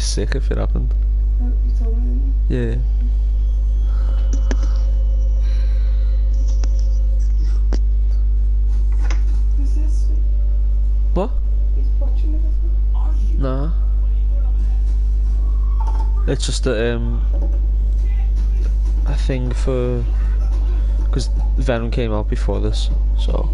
sick if it happened. Oh, you told me. Yeah. Who's this? What? He's watching? Nah. It's just a um a thing for because Venom came out before this, so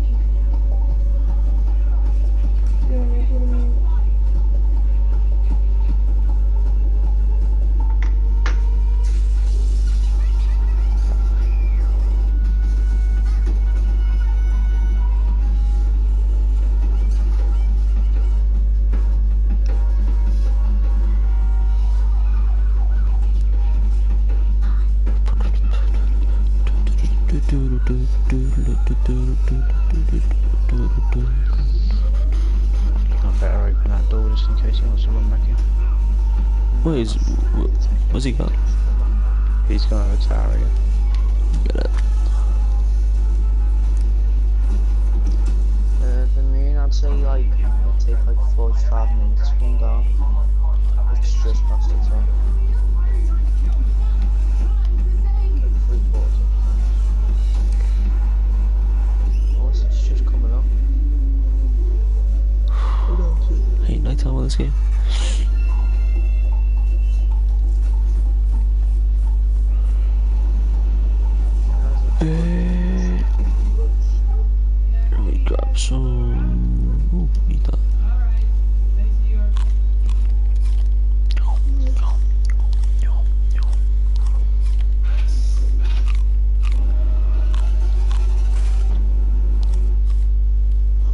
me grab. Ooh, need that.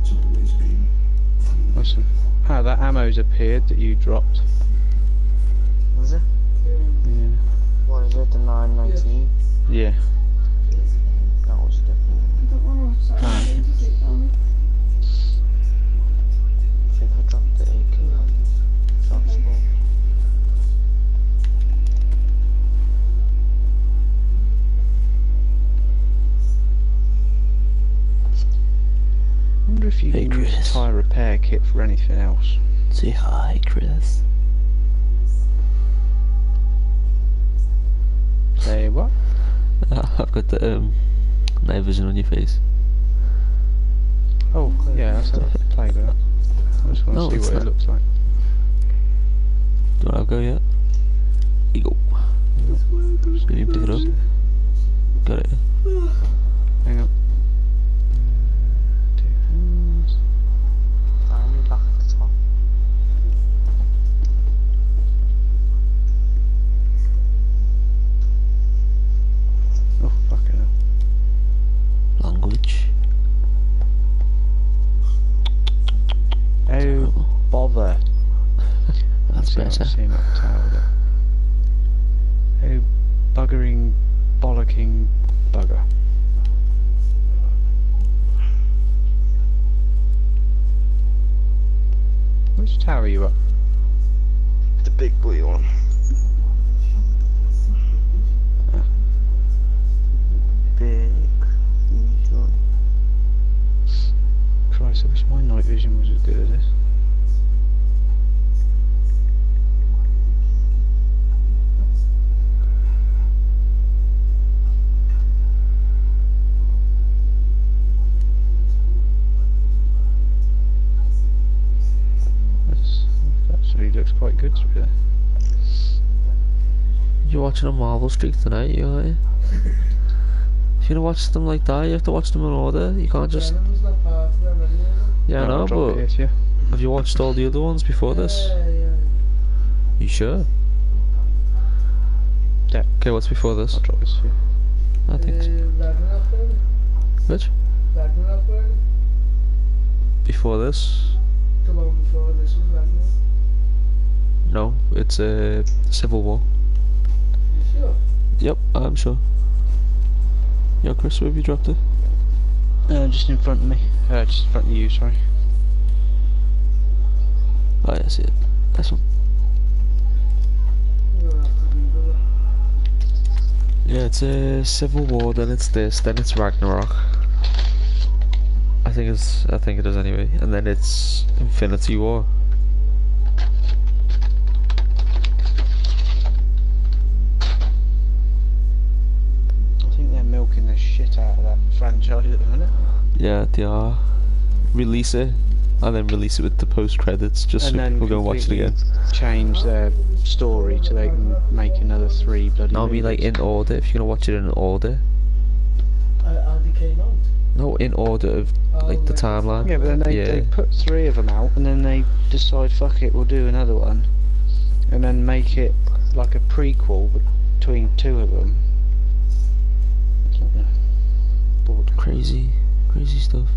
It's always been Awesome. Ah, that ammo's appeared that you dropped. Was it? Yeah. What is it? The 919? Yeah. If you Hey, can use Chris. a tyre repair kit for anything else. Say hi, Chris. Say what? I've got the um, night vision on your face. Oh, yeah, that's a playground. I just want to No, see what not. it looks like. Do you want to go yet? Here you go. Can you pick it up? Got it. Hang on. Oh, bother. That's See, better. can see him up tower. Oh, buggering, bollocking bugger. Which tower are you up? The big blue one. Ah. Big, Christ, I wish my night vision was as good as this. That actually looks quite good through there. You're watching a Marvel streak tonight, you know? If you're gonna watch them like that, you have to watch them in order. You can't just. Venom's not part of them anyway. Yeah, I know, I'll it but here to you. have you watched all the other ones before this? Yeah, yeah. You sure? Yeah. Okay, what's before this? I'll drop this to you. I think. so. Uh, Ragnarok Burn? Which? Before this? The one before this was No, it's uh, Civil War. You sure? Yep, I'm sure. Yo, Chris, where have you dropped it? Uh, just in front of me. Uh, just in front of you, sorry. Oh, yeah, I see it. That's one. You're gonna have to Google it. Yeah, it's a Civil War, then it's this, then it's Ragnarok. I think it's, I think it is anyway, and then it's Infinity War. I think they're milking the shit out of that franchise at the minute. Yeah, they are. Release it, and then release it with the post credits, just and so then people go watch it again. Change their story so they can make another three bloody. No, I mean like in order. If you're gonna watch it in order, Uh, came out? no, in order of Oh, like the timeline. Yeah, but then they, yeah. they put three of them out, and then they decide, fuck it, we'll do another one, and then make it like a prequel between two of them. Bored. Crazy, crazy stuff.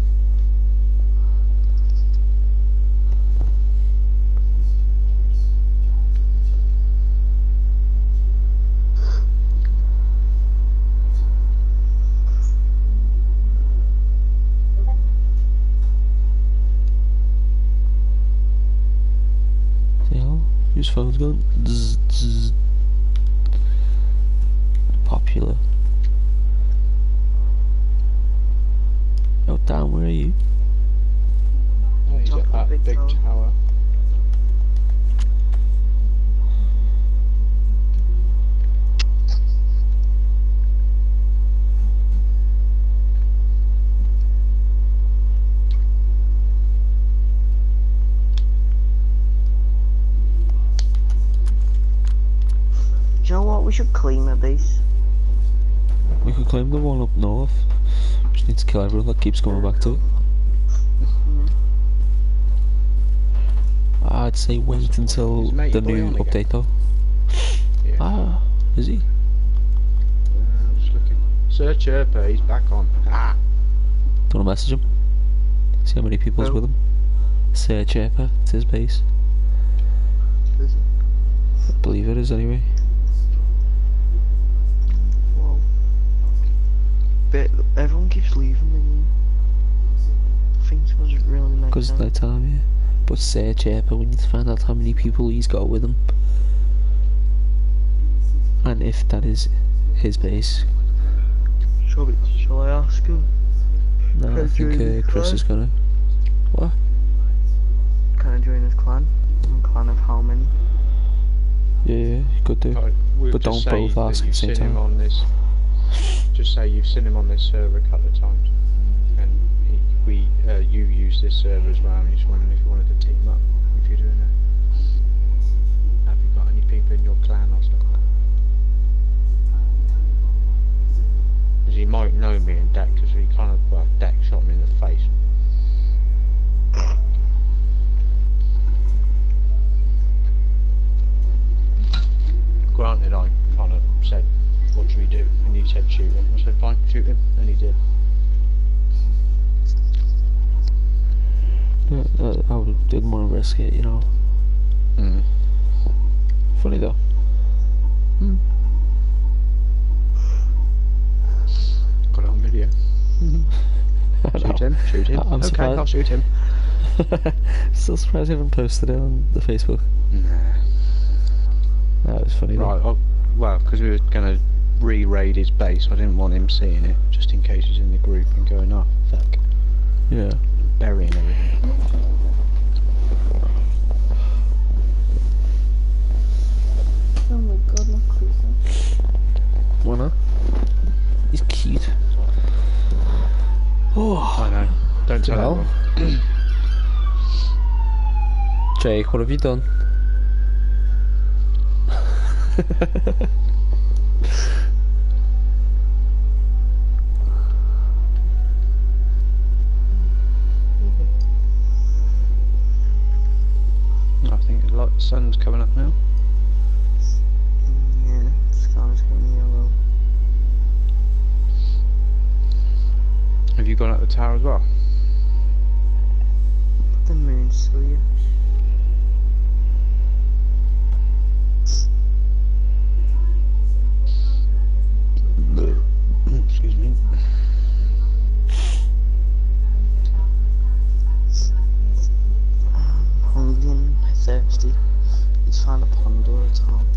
Whose phone's going? Zzz, zzz. Popular. Oh, Dan, where are you? Oh, he's Top at that big big tower. tower. Do you know what? We should claim a base. We could claim the one up north. Just need to kill everyone that keeps coming back to it. I'd say wait until the new update though. Yeah. Ah, is he? Uh, just looking. Sir Chirper, he's back on. Ah. Do you want to message him? See how many people's Who? with him? Sir Chirper, it's his base. Is it? I believe it is anyway. Well, keeps leaving the game. Things doesn't really make Because it's sense. night time, yeah. But Sir Chirper, we need to find out how many people he's got with him. And if that is his base. Shall, we, shall I ask him? No, I Can I think uh, Chris clan? is gonna. What? Can I join his clan? And clan of how many? Yeah, yeah, you could do. Like, But don't both ask at the same seen him time. Just say you've seen him on this server a couple of times, and he, we uh, you use this server as well. And he's wondering if you wanted to team up if you're doing it. Have you got any people in your clan or stuff? Because he might know me and Deck, because he kind of well, Deck shot me in the face. Granted, I kind of said, "What should we do?" And he said, "Shoot him." I said, "Fine, shoot him," and he did. Yeah, uh, I didn't want to risk it, you know. Mm. Funny though. Got it on video. Shoot him. Shoot him. I- I'm okay, surprised. I'll shoot him. Still surprised you haven't posted it on the Facebook. Nah. That was funny Right. though. Oh, well, because we were gonna re-raid his base, I didn't want him seeing it, just in case he's in the group and going, "Oh, fuck," Yeah. burying everything. Oh my god, not Cruiser. Why not? He's cute. Oh, I know. Don't tell Well. anyone. Jake, what have you done? Sun's coming up now. Yeah, sky's getting yellow. Have you gone up the tower as well? The moon's still here. Mm, excuse me. Um, Hungry and thirsty. Let's find a pond or a town.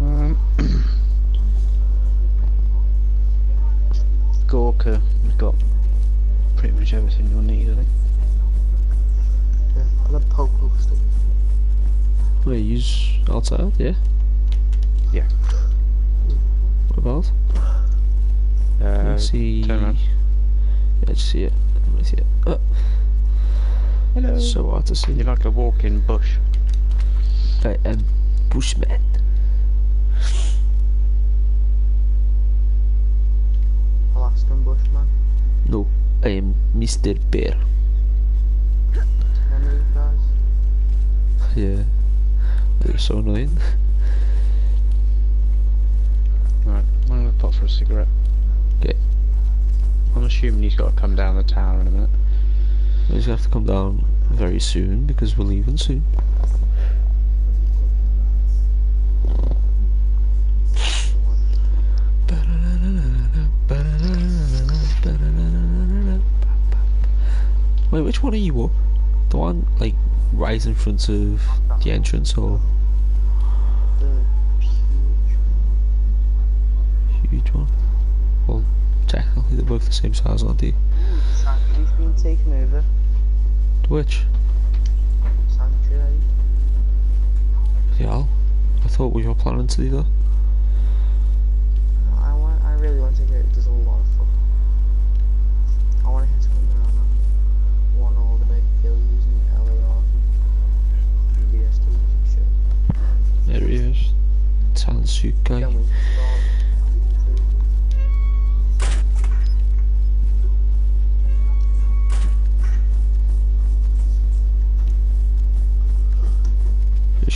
Um, Gorka has got pretty much everything you'll need, I think. Yeah, I'll have poker stick. Wait, use outside, yeah? Yeah. What about? Uh, see. turn around. Yeah, just see it. Let me see it. Oh, Hello. so hard to see. You're like a walking bush. I am Bushman. Alaskan bushman. No, I am Mr. Bear. Remember you guys? Yeah. They're so annoying. Right, I'm gonna pop for a cigarette. 'Kay. I'm assuming he's got to come down the tower in a minute. We just have to come down very soon because we're leaving soon. Wait, which one are you up? The one like right in front of the entrance or huge one? Well, technically they're both the same size, aren't they? Sanctuary's been taken over. Which? Sanctuary. Yeah. I thought we were planning to do that. I want. I really want to get. There's a lot of fun. I want to hit around. I want all the big billies and LARs and VSTs and shit. There he is. Tansuit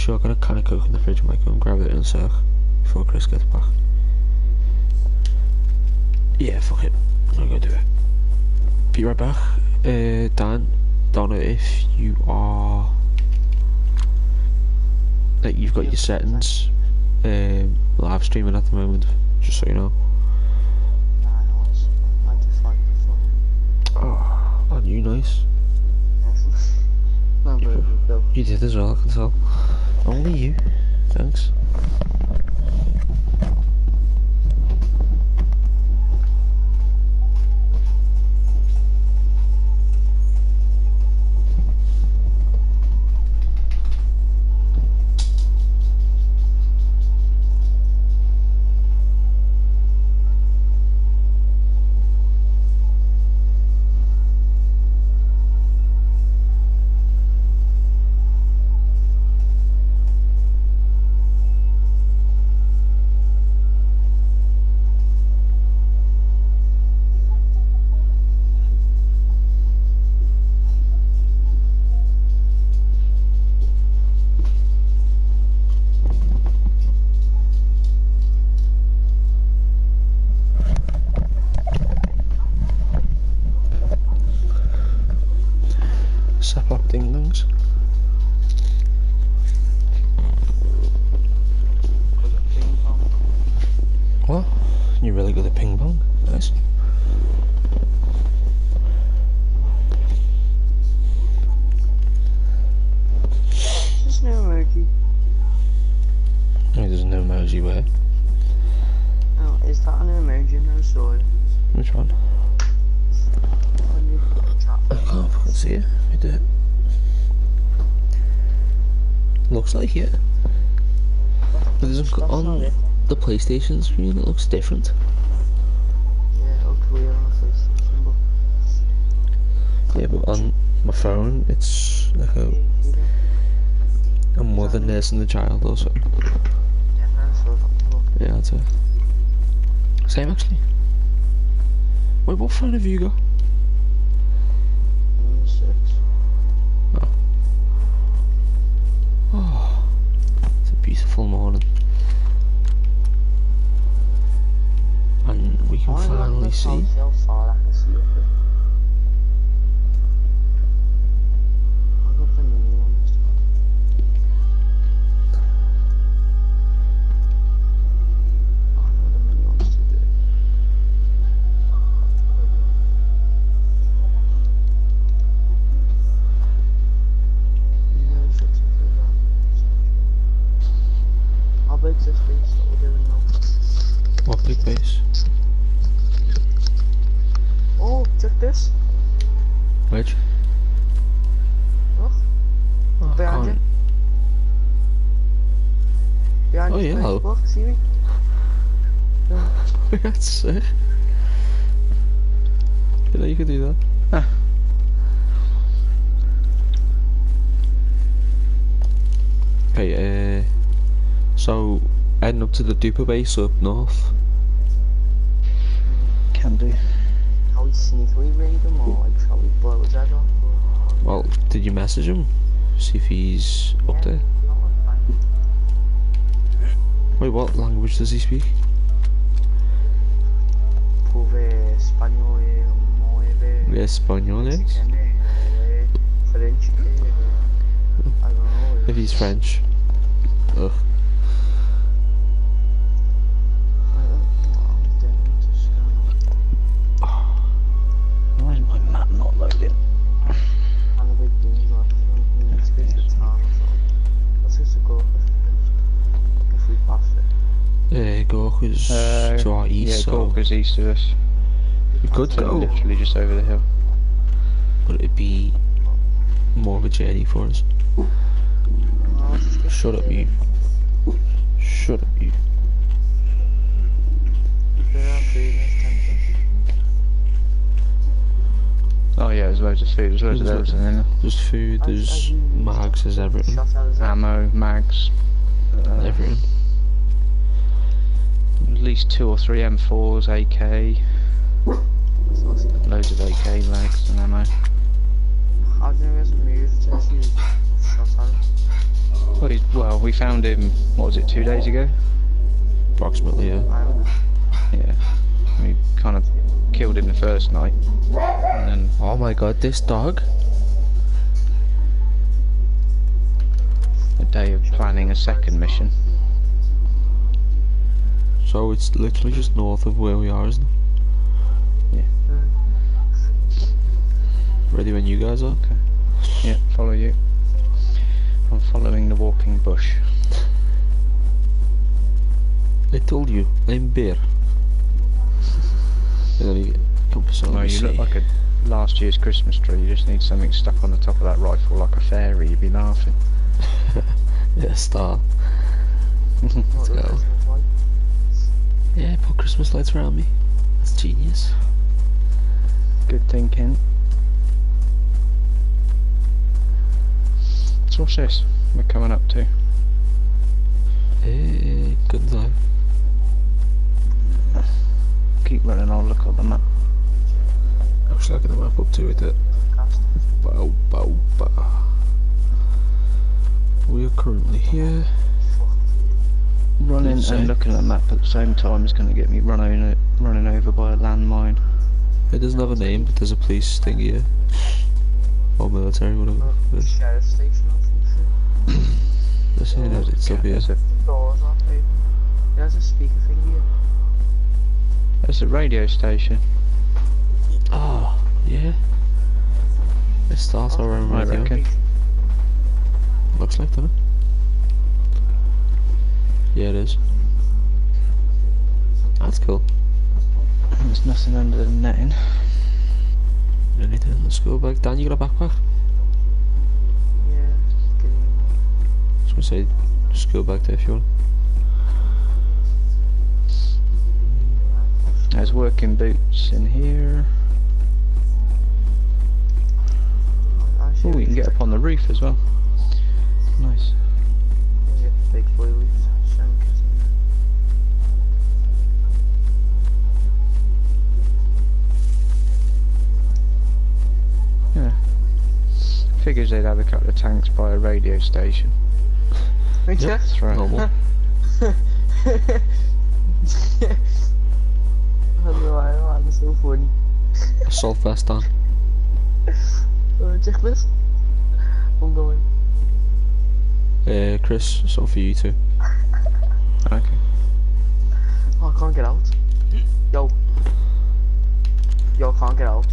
Sure, I got a can of coke in the fridge. I might go and grab it in a sec before Chris gets back. Yeah, fuck it. I'm gonna go do it. Be right back. Uh, Dan, don't know if you are like you've got your settings um, live streaming at the moment. Just so you know. Nah, I was. I just like the fun. Oh, aren't you nice? no, but it was Bill. You did as well. I can tell. Only you. Thanks. PlayStation screen, it looks different. Yeah, but on my phone, it's like a, a mother nursing the child or something. Yeah, that's it. Same actually. Wait, what phone have you got? Oh. oh. It's a beautiful morning. Far I can finally see. I got the mini one this That's sick. You know you could do that. Okay, uh, so heading up to the duper base up north. Can do. How we sneakily raid him or like shall we blow his head off? Or... Well, did you message him? See if he's up there. No, it's fine. Wait, what language does he speak? Puve español eh, mueve. Español is? Eh, French. eh, I don't know. If he's French. Ugh. I don't know. I'm down to scan. Why is my map not loading? And the big things like we need to go to the town or something. Let's just go if we pass it. Uh, Gork is Uh, to our east, yeah, so Gorka's east of us. we could So go, literally just over the hill. but it'd be more of a journey for us. Well, let's just get Shut up, you. Shut up, you. There are food in this temple. Oh yeah, there's loads of food. There's loads of everything in there. There's food, there's mags, there's everything. Shot out as Ammo, mags. Uh, Everything. At least two or three M4s, AK, loads of AK mags and ammo. How do you move since you shot him? Well, he's, well, we found him. What was it? Two days ago. Approximately, yeah. Yeah. We kind of killed him the first night, and then Oh my god, this dog. a day of planning a second mission. So it's literally just north of where we are, isn't it? Ready when you guys are? Okay. Yeah, follow you. I'm following the walking bush. I told you, I'm Bear. Then you come for some Well, you look like a last year's Christmas tree. You just need something stuck on the top of that rifle like a fairy. You'd be laughing. Yeah, star. Let's go. Yeah, put Christmas lights around me. That's genius. Good thinking. So what's this? We're coming up to. Eh, good time. Keep running. I'll look on the map. Actually, I can map up to with it. Bow, bow, bow. We are currently here. Running Say. and looking at the map at the same time is going to get me run over, running over by a landmine. It doesn't have a name, but there's a police thing here. Or military, whatever. Uh, it is. sheriff station or some shit. They're saying it's up here. There's a, Doors aren't open. There's a speaker thing here. there's a radio station. Oh, yeah. It starts our own I radio. reckon. Looks like, doesn't it? Yeah, it is. That's cool. There's nothing under the netting. Anything? Let's go back. Dan, you got a backpack? Yeah. Getting I was gonna say, just go back there if you want. There's working boots in here. Oh, we can get up on the roof as well. Nice. Figures they'd have a couple of tanks by a radio station. Wait, Yep. yeah. Throw. Normal. Hello, I want to so funny. Assault vest on. Uh, check this. I'm going. Uh, Chris, something for you too. Okay. Oh, I can't get out. Yo. Yo, I can't get out.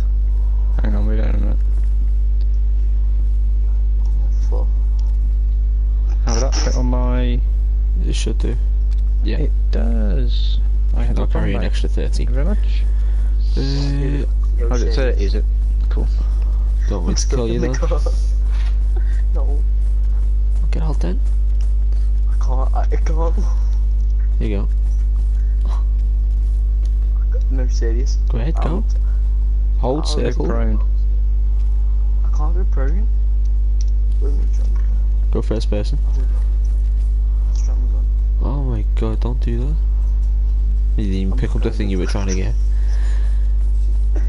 Hang on, we don't know. Oh, fuck. How would that fit on my... It should do. Yeah. It does. I had carry an extra 30. Thank you very much. Uh, Yo, Oh, is it shit. 30, is it? Cool. don't want to kill you though. car. no, Get out then. I can't. I, I can't. Here you go. No, serious. Go ahead, I'm- go. Hold I'll circle. Prone. I can't go prone. Go first person. I'll do that. Let's drop my gun. Oh my god, don't do that. You didn't even I'm pick up the thing you were trying to get. I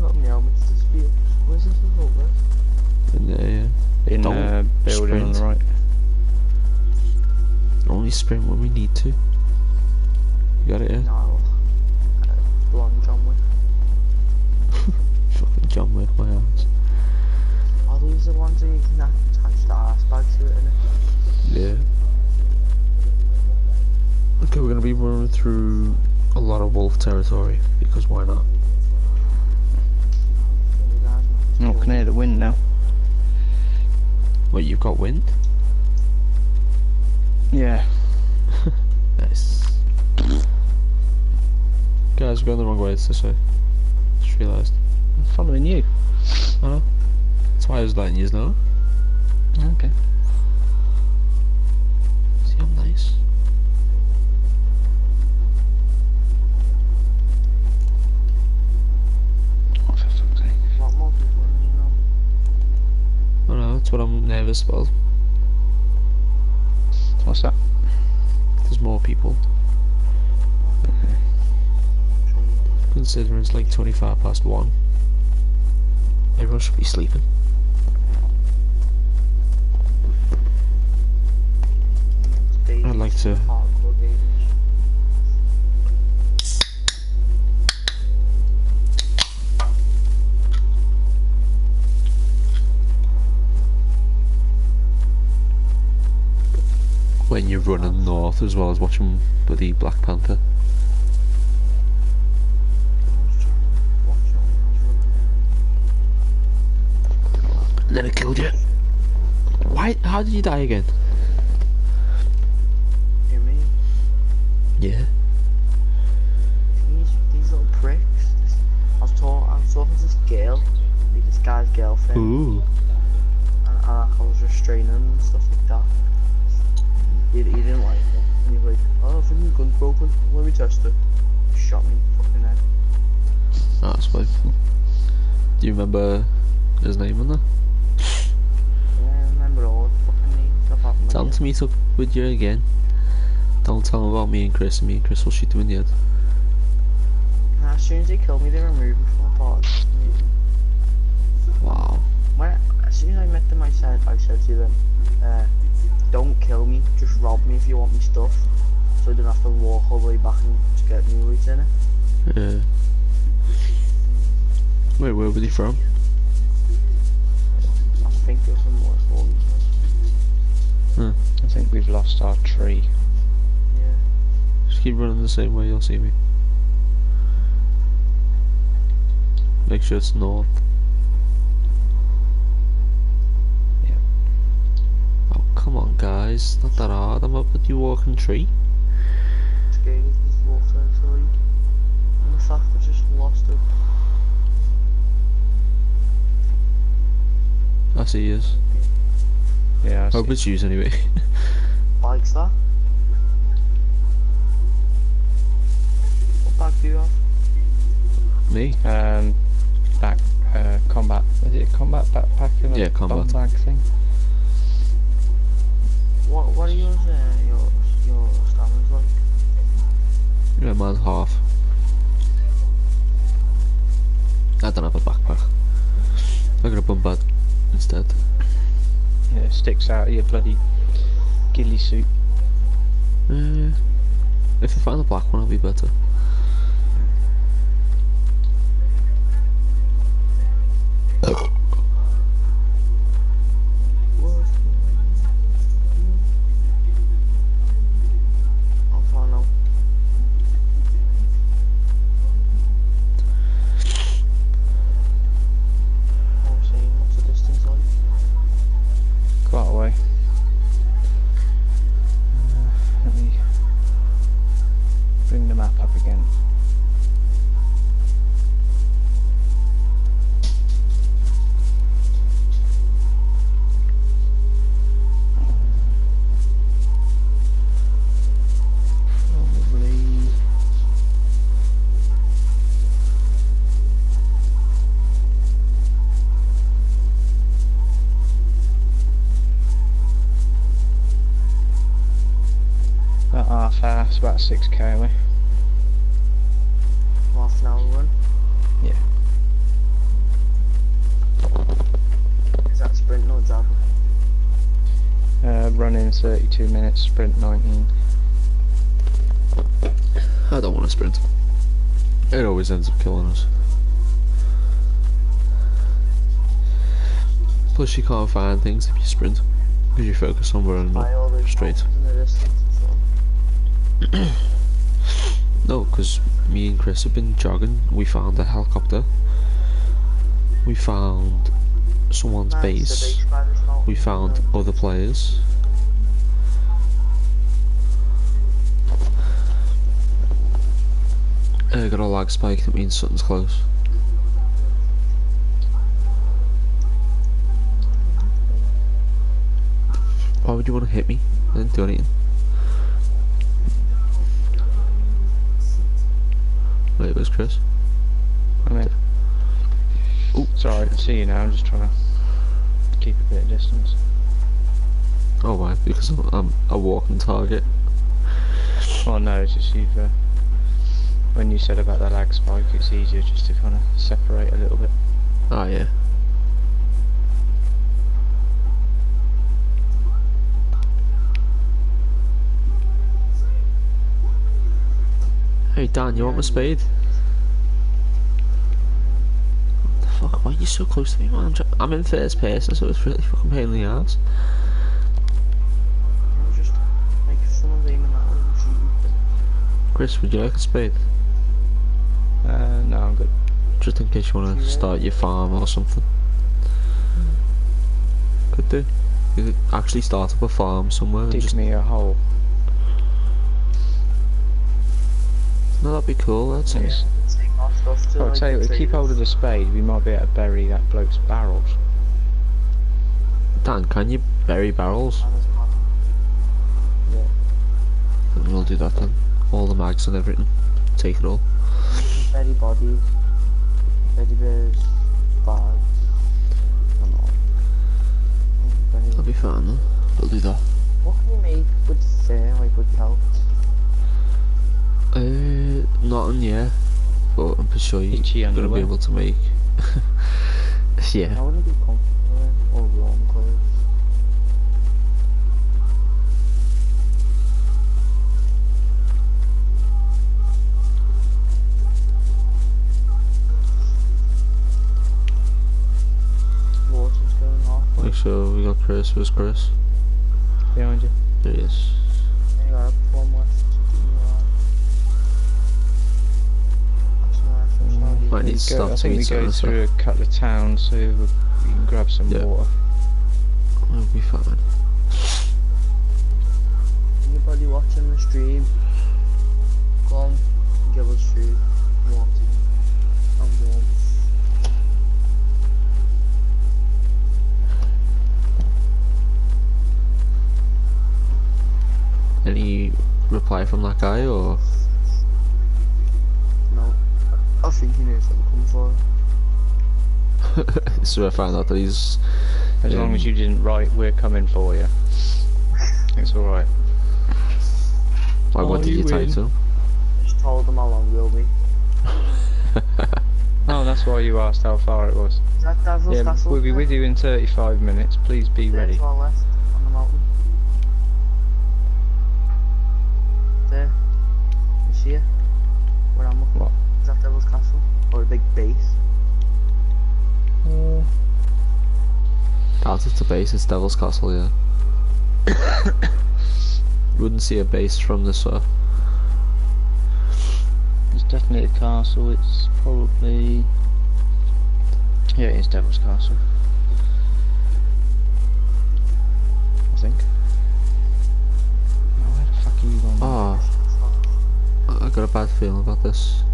got my helmet to speed. Where's this over? And, uh, In Don't uh, building on the right. only sprint when we need to. You got it, yeah? No. Uh, John Wick. Fucking John Wick, my ass. Are these the ones that you can attach the bag to it in it? Yeah. Okay, we're gonna be running through a lot of wolf territory because why not? You guys Oh, must can hear the wind now. What, you've got wind? Yeah. Nice. Guys, we're going the wrong way, it's this way. Just realised. I'm following you. I know. That's why I was letting you know. Okay. See, I'm nice. Sake. A lot more people you know. I know, that's what I'm nervous about. What's that? There's more people. Considering it's like 25 past 1. Everyone should be sleeping. Like to- When you're running north as well as watching bloody Black Panther. I was trying to watch it when I was running Then it killed you. Why? How did you die again? there. You mean? Yeah. These, these little pricks. This, I was talking, I was talking to this girl, this guy's girlfriend, Ooh. and, and I was restraining him and stuff like that. He, he didn't like it, and he was like, "Oh, I think your gun's broken. Let me test it." Shot me, fucking head. Oh, that's fine. Do you remember his name on there? Yeah, I remember all the fucking names. I've had Tell him to meet up with you again. Don't tell them about me and Chris, and me and Chris will shoot him in the head. Nah, as soon as they killed me, they removed me from the party. Wow. When as soon as I met them, I said, I said to them, uh, "Don't kill me. Just rob me if you want me stuff, so I don't have to walk all the way back and to get new right in it." Yeah. Wait, where were he from? I think it was some more for I think we've lost our tree. Yeah. Just keep running the same way, you'll see me. Make sure it's north. Yep. Oh, come on, guys. Not that hard. I'm up with you walking tree. Scared of this walk territory. And the fact I just lost it. I see yours. Yeah, I Hope see. it's yours anyway. Bike's that? Bag do you have? me? Um, back, uh, combat. Is it a combat backpack and a Yeah, combat. bomb bag thing? What What are yours? Uh, your your stamina like? Yeah, mine's half. I don't have a backpack. I got a bum bag instead. Yeah, it sticks out of your bloody ghillie suit. Uh, if I find a black one, it'll be better. Was about 6k away. Half an hour run. Yeah. Is that sprint or jab? Uh, running 32 minutes, sprint 19. I don't want to sprint. It always ends up killing us. Plus, you can't find things if you sprint because you focus on running I up always straight. No, because me and Chris have been jogging. We found a helicopter. We found someone's base. base by this mountain. We found other players. I got a lag spike that means something's close. Why would you want to hit me? I didn't do anything. Wait, where's Chris? I'm in. Ooh. Sorry, I can see you now. I'm just trying to keep a bit of distance. Oh, why? Because I'm, I'm a walking target. Well, no, it's just you've. Uh, when you said about the lag spike, it's easier just to kind of separate a little bit. Oh, yeah. Hey Dan, you want my spade? What the fuck? Why are you so close to me, man? I'm, I'm in first person, so it's really fucking pain in the ass. You Just make someone aiming that way and shoot you. Chris, would you like a spade? Uh, no, I'm good. Just in case you want to start your farm or something. Could do. You could actually start up a farm somewhere Dig just. me a hole. No, that'd be cool. That's it. Yes. Take our I'll like, tell you, the if you keep hold of the spade, we might be able to bury that bloke's barrels. Dan, can you bury barrels? traders. Then we'll do that then. All the mags and everything. Take it all. Betty bodies, teddy bears, bags, and all. That'll be fine then. We'll do that. What can you make with uh, like with kelp? Uh, nothing yet. But I'm pretty sure you're Itchy gonna be able to make. I yeah. wouldn't be comfortable or warm clothes. Water's going off. Make sure we got Chris. Where's Chris? Behind you. There he is. You got one left Might need go- stuff I to think eat we go soon, so- through a couple of towns, so we we can grab some Yeah. water. We'll be fine. Anybody watching the stream, go on, give us food, water, and warmth. Any reply from that guy or? No, I think he knows what I'm coming for. so I found out that he's. As long um, as you didn't write, we're coming for you. It's alright. I Oh, wanted you your win. title. Just told them how long we'll be. Oh, that's why you asked how far it was. That Dazzle's Yeah, Castle? we'll be with you in 35 minutes. Please be There ready. Devil's Castle? Or a big base? Uh, Doubt it's a base, it's Devil's Castle, yeah. Wouldn't see a base from this far. it's definitely a castle. It's probably. Yeah, it is Devil's Castle. I think. Now, where the fuck are you going? Oh, I I got a bad feeling about this.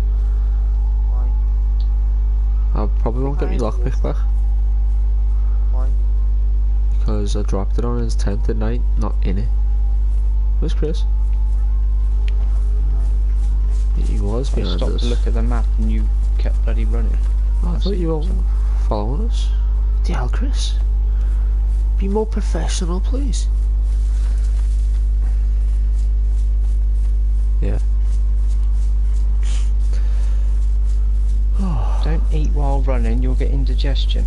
I probably won't get me lockpick back Why? because I dropped it on his tent at night, not in it. Where's Chris? He was I stopped us. to look at the map and you kept bloody running. Oh, I thought you were following us. The hell, Chris? Be more professional, please. Yeah. Don't eat while running, you'll get indigestion.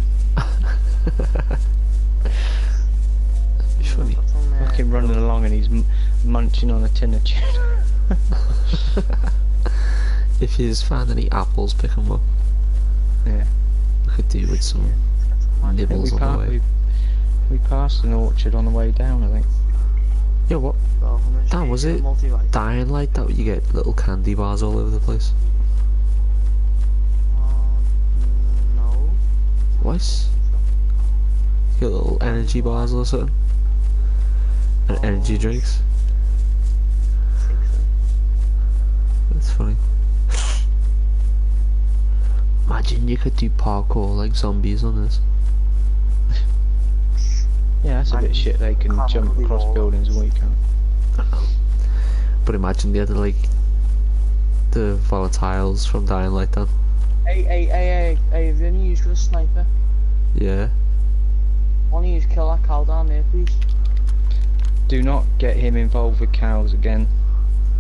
it's funny. Fucking running along and he's m- munching on a tin of tuna. if he's found any apples, pick 'em up. Yeah. We could do with some think nibbles on the way. we, we passed an orchard on the way down, I think. Yeah, what? Well, I'm gonna Dan, show was it. Dying light that you get little candy bars all over the place? What? You get little energy bars or something? And energy drinks? I think so. That's funny. Imagine you could do parkour like zombies on this. Yeah, that's a bit shit. They can jump across buildings and we can't. But imagine the other like the volatiles from Dying Light then. Hey, hey, hey, hey, hey, have you any use for a sniper? Yeah. Why don't you just kill that cow down there, please? Do not get him involved with cows again.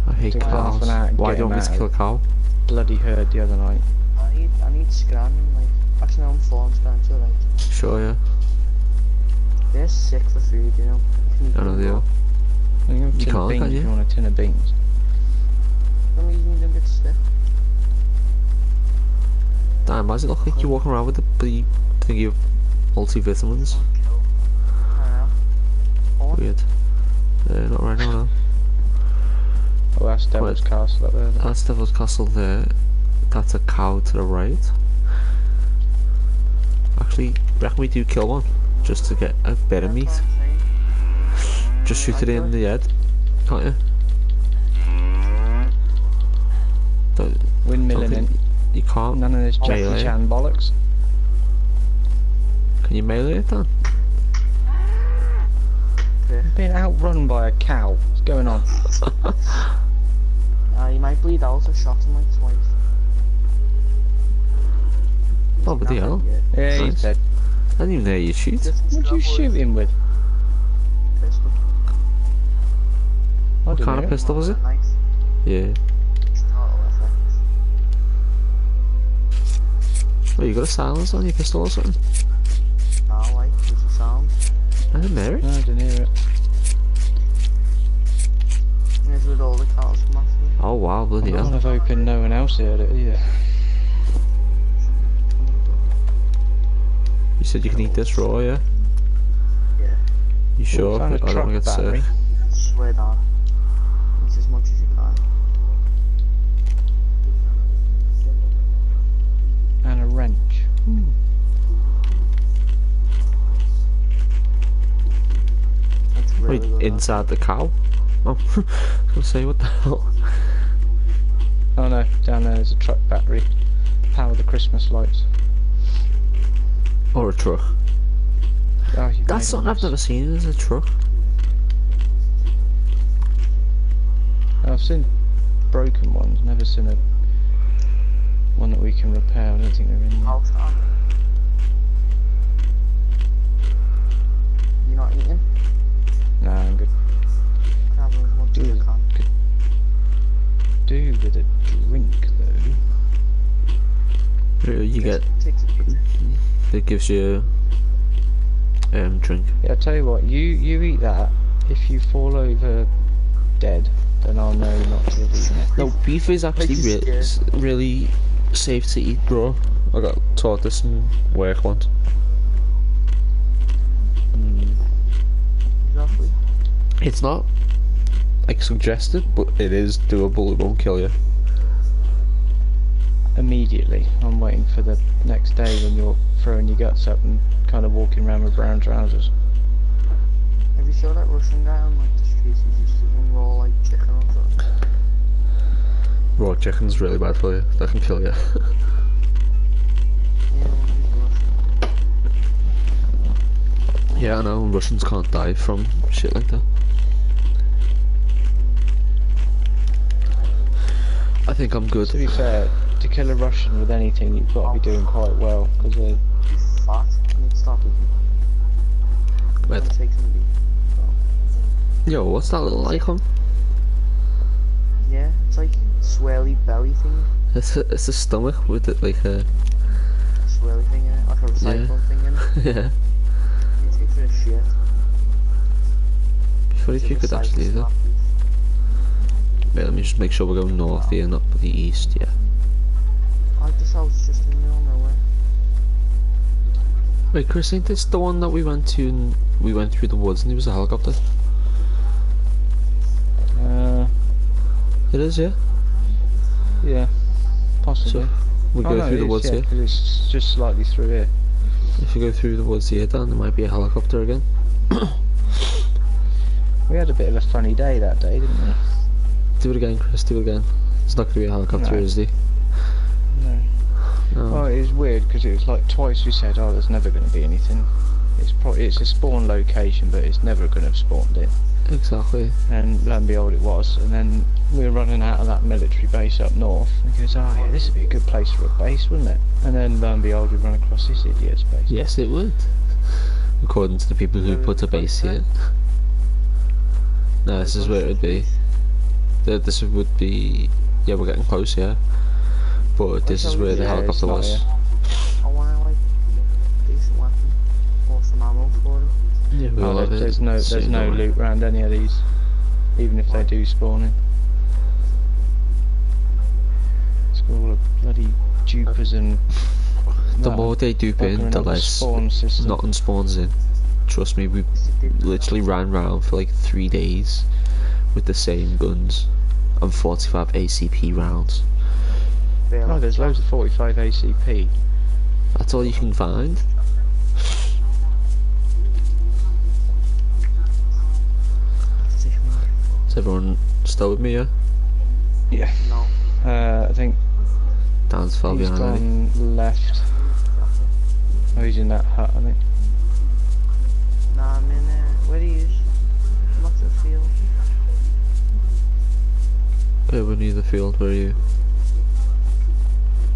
I hate Took cows. an hour to Why don't we kill a cow? Bloody herd the other night. I need, I need scran, like, actually no, I'm four, I'm scran, it's alright. Sure, yeah. They're sick for food, you know. You I know they are. You, you can't, can you? you want a tin of beans. Let me eat them bits stick. Damn, why does it look like you're walking around with the bloody thingy of multivitamins? Kill. I don't know. Weird. Uh, not right now, no. Oh, that's Devil's. Castle up there. then. That's Devil's Castle there. That's a cow to the right. Actually, reckon we do kill one. Just to get a bit of meat. That's what I'm saying. Just shoot it in the head. Can't you? Don't, Windmilling in. think you can't. None of this Jackie Melee. Chan bollocks. Can you melee it then? Being outrun by a cow. What's going on? Uh, you might bleed out, I shot him like twice. Oh, bloody hell. Yeah, Nice. he's dead. I didn't even hear you shoot. What'd you shoot him with? Pistol. I What kind of pistol was it? Knife. Yeah. Well, you got a silence on your pistol or something? Now, like, there's a sound. I didn't hear it. No, I didn't hear it. And it's with all the cows from last week. Oh wow, bloody I'm hell. kind of hoping no one else heard it either. You said you can eat this raw, yeah? Yeah. You sure? found a I don't truck want to get battery. sick. Swear down. Wrench. It's really Wait, good. inside the cow? Oh, I was gonna say, what the hell? Oh no, down there's a truck battery. Power the Christmas lights. Or a truck. Oh, That's made something a I've never seen as a truck. I've seen broken ones, never seen a one that we can repair. I don't think they're in there. House. You're not eating? Nah, I'm good. Can have as much as you Mm. can. Do with a drink though. You get, Takes it gives you um drink. Yeah, I tell you what, you you eat that. If you fall over dead, then I'll know not to have eaten it. No, beef is actually re- really safe to eat, bro. I got taught this in work once. Mm. Exactly. It's not like suggested, but it is doable. It won't kill you. Immediately, I'm waiting for the next day when you're throwing your guts up and kind of walking around with brown trousers. Have you saw that Russian guy on like the streets? He's just eating raw like chicken or something. Raw chicken's really bad for you. That can kill you. Yeah, he's Russian. yeah, I know. Russians can't die from shit like that. I think I'm good. To be fair, to kill a Russian with anything, you've got to be doing quite well because they're uh, He's fat. I need stop eating. Wait, It takes him to be. yo, what's that little icon? Yeah, it's like swirly belly thing. It's a, it's a stomach with it like a Swirly thing in it. Like a recycling thing in it. yeah. It takes it a shit. Before if you could actually do that. Wait, let me just make sure we're going north here, not the east. Yeah. I like this house just in the middle of nowhere. Wait, Chris, ain't this the one that we went to and we went through the woods and there was a helicopter? uh, It is, yeah. Yeah, possibly. So we Oh, go no, through the is, woods yeah, here. it's just slightly through here. If you go through the woods here, then there might be a helicopter again. We had a bit of a funny day that day, didn't we? Do it again, Chris. Do it again. It's not going to be a helicopter, No. is it? No. No. Well, it was weird because it was like twice we said, "Oh, there's never going to be anything." It's probably it's a spawn location, but it's never going to have spawned it. Exactly. And lo and behold, it was. And then we were running out of that military base up north. And he goes, "Oh yeah, this would be a good place for a base, wouldn't it?" And then lo and behold, we run across this idiot's base. Yes, it would. According to the people who Where put a base here. No, this is where it would be. Th- This would be. Yeah, we're getting close, yeah. But this is where the helicopter was. Yeah, we Oh, all there- have it there's no there's no around. loot around any of these, even if they do spawn in. It's all the bloody dupers and. The well, more they dupe in, the less spawn system. nothing spawns in. Trust me, we Is literally ran round for like three days with the same guns and 45 ACP rounds. Fair No, oh, there's loads of 45 ACP. That's all you can find. Is everyone still with me, yeah? Yeah. No. Uh, I think Dan's far he's behind already. gone left. Oh, he's in that hut, I think. Nah, I'm in there. Where do you use? I'm up to the field. Okay, we're near the field, where are you?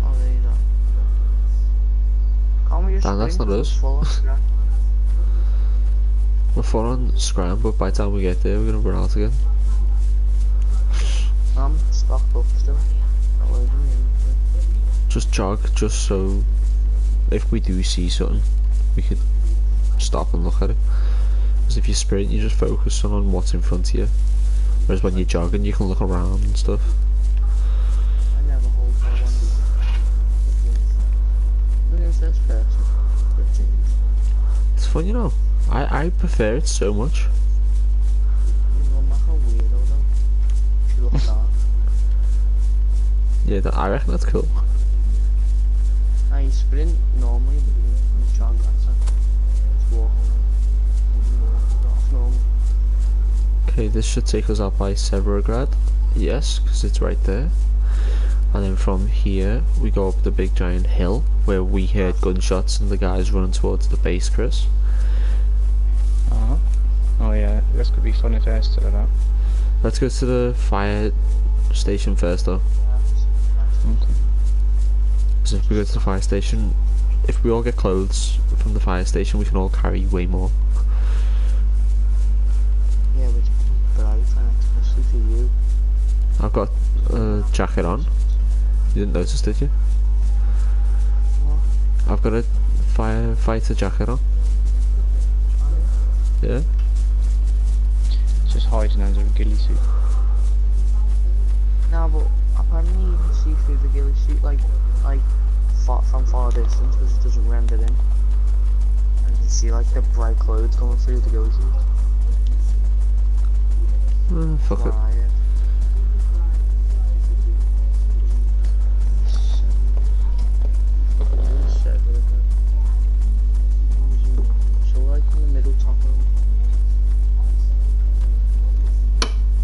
Oh, there you go. Can't we just Dan, that's sprint not if us. full of crap? We're far on scram, but by the time we get there, we're gonna run out again. I'm stocked up still. Not loading the inventory. Just jog, just so if we do see something, we could stop and look at it. Because if you sprint, you just focus on, what's in front of you. Whereas when you're jogging, you can look around and stuff. I never hold for one. Look at this person. Fifteen. It's fun, you know. I, I prefer it so much. Yeah, that, I reckon that's cool. Now you sprint normally, but you, you jog that's it. Just walk around. You walk off normal. Okay, this should take us up by Severograd. Yes, because it's right there. And then from here, we go up the big giant hill where we heard gunshots and the guys running towards the base, Chris. Uh-huh. Oh yeah, this could be fun if they're still about. Let's go to the fire station first, though. Okay. Because if we go to the fire station, if we all get clothes from the fire station, we can all carry way more. Yeah, but it's bright and especially for you. I've got a jacket on. You didn't notice, did you? What? I've got a firefighter jacket on. Yeah. It's just hiding under a ghillie suit. No, but apparently you can see through the ghillie suit like like far, from far distance because it doesn't render in. And you see like the bright clouds coming through the ghosts. Uh, fuck it. So like in the middle top of them.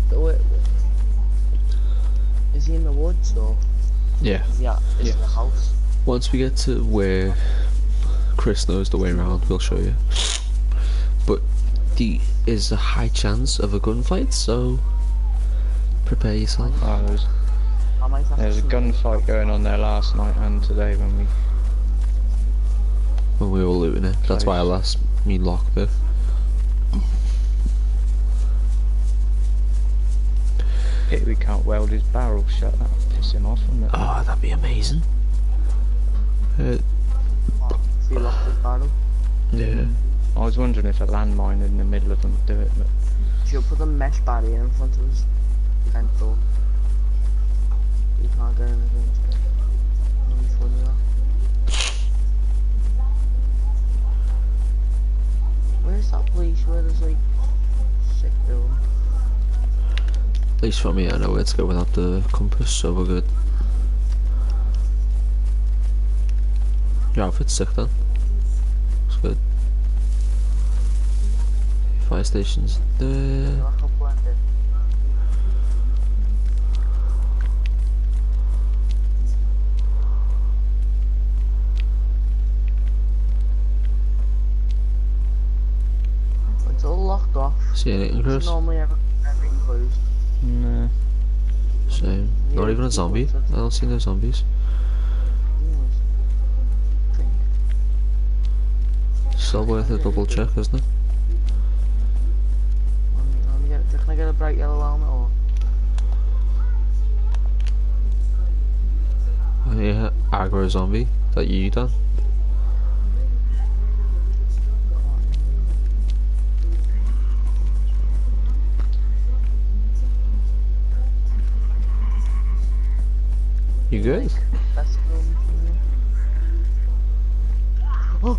So wait, is he in the woods or Yeah. is he at is it Yeah. the house? Once we get to where Chris knows the way around, we'll show you. But the is a high chance of a gunfight, so prepare yourself. Oh, there was, I might have there was a gunfight going on there last night and today when we. When we were looting it, that's why I lost me lockpick. Hit, we can't weld his barrel shut. That would piss him off, wouldn't it? Oh, that'd be amazing. Uh, see locked his barrel. yeah. I was wondering if a landmine in the middle of them would do it, but Should put a mesh barrier in front of his vent door. You can't get anything. That'd be. Where's that place where there's like sick building? Least for me, I know where to go without the compass, so we're good. Your outfit's sick then. It's good. Fire stations there. Like a blend in. It's all locked off. See anything, Chris? normally everything closed. No. Same. Not even a zombie. I don't see no zombies. Still worth a double check, isn't it? Let me, let me get, can I get a bright yellow helmet or? I hear aggro zombie. Is that you, Dan? You good? Let's. Oh,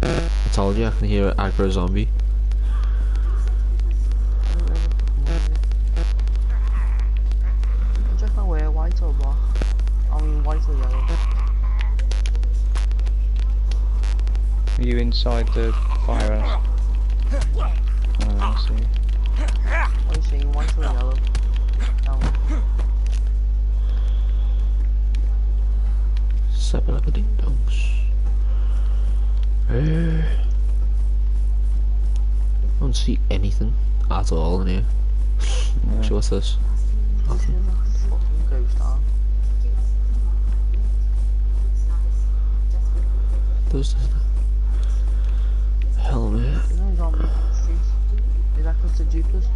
I told you I can hear aggro zombie. Check my wear white or black. I mean white or yellow. Are you inside the firehouse? Oh, I see. What are you saying, white or yellow? No. Seven up a ding dongs. Uh, I don't see anything at all in here. No. So what's this? This is a fucking ghost. There's this helmet. You know zombie on the street? Is that because the dupers?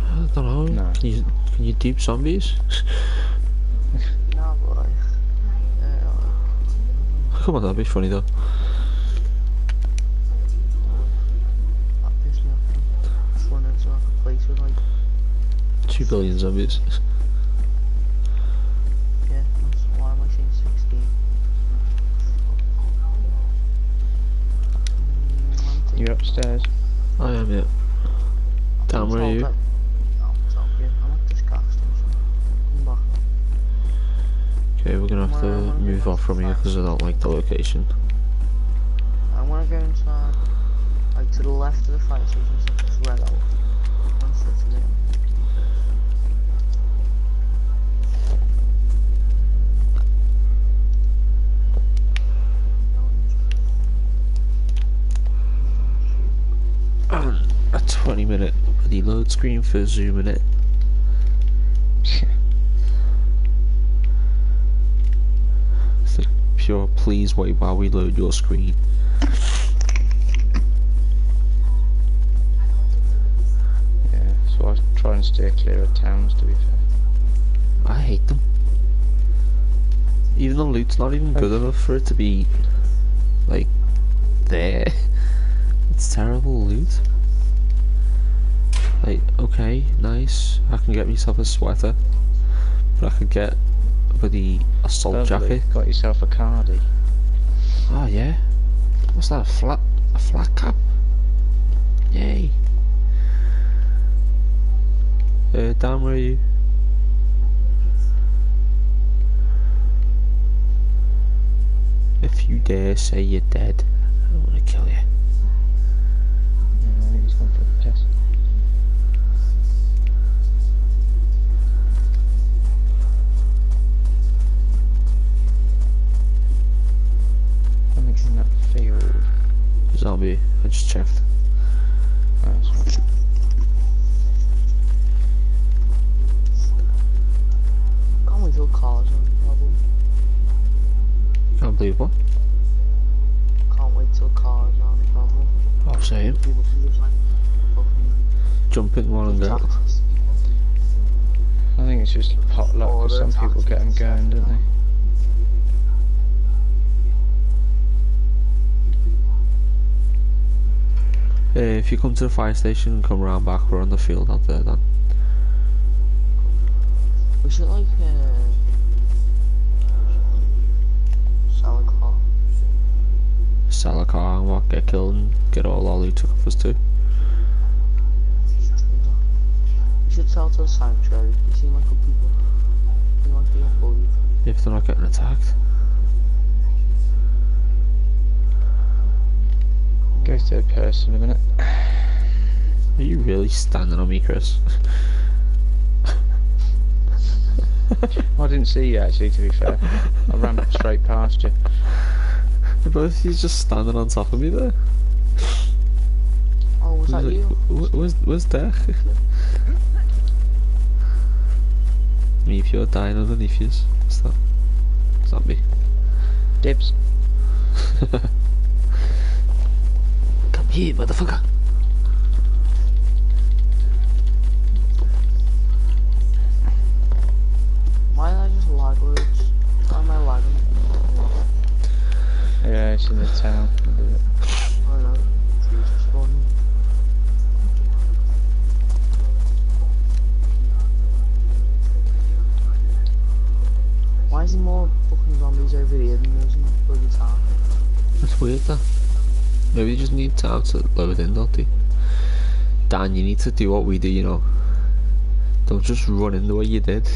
I don't know. No. Can you, can you deep zombies? into like a place with like, Two billion zombies. yeah, that's, why am I saying 16? Mm, You're upstairs. I am, yeah. I'm where are you? that- I'm told, yeah, I'm at this gas station. Come back. Okay, we're gonna have to Well, I'm gonna move off from here because I don't like the location. I wanna go inside, like to the left of the fire station, so it's red out. One step to the end. a 20 minute bloody load screen for zooming it. Please wait while we load your screen. Yeah, so I try and stay clear of towns to be fair. I hate them. Even the loot's not even good enough for it to be like there. It's terrible loot. Like, okay, nice. I can get myself a sweater. But I could get bloody assault Lovely. jacket. Got yourself a cardi. Oh yeah. What's that? A flat a flat cap? Yay. Uh Dan where are you? If you dare say you're dead, I'm gonna kill you. In that field. Zombie. I just checked. That's right. Can't wait till cars on the problem. Can't believe what? Can't wait till cars on the problem. Oh same. People can just like Jump in one and go. I think it's just potluck because some people get them going, don't they? Uh, if you come to the fire station and come round back, we're on the field out there then. We should like uh sell a car. Sell a car and what, get killed and get all our loot took off us too. We should sell to the sanctuary. You seem like good people. You might be bullied. If they're not getting attacked. Go to third person in a minute. Are you really standing on me, Chris? I didn't see you actually, to be fair. I ran straight past you. Both of you just standing on top of me there. Oh, was Who's that it- you? wh- Where's, where's Deck? me if you're dying underneath you. What's that? Zombie. Dibs. Come here, motherfucker. Why did I just lag loads? Why am I lagging? Yeah, it's in the town. I know. Trees spawning. Why is there more fucking zombies over here than there's in the bloody town? That's weird, that. Maybe you just need time to load in, don't they? Dan, you need to do what we do, you know. Don't just run in the way you did.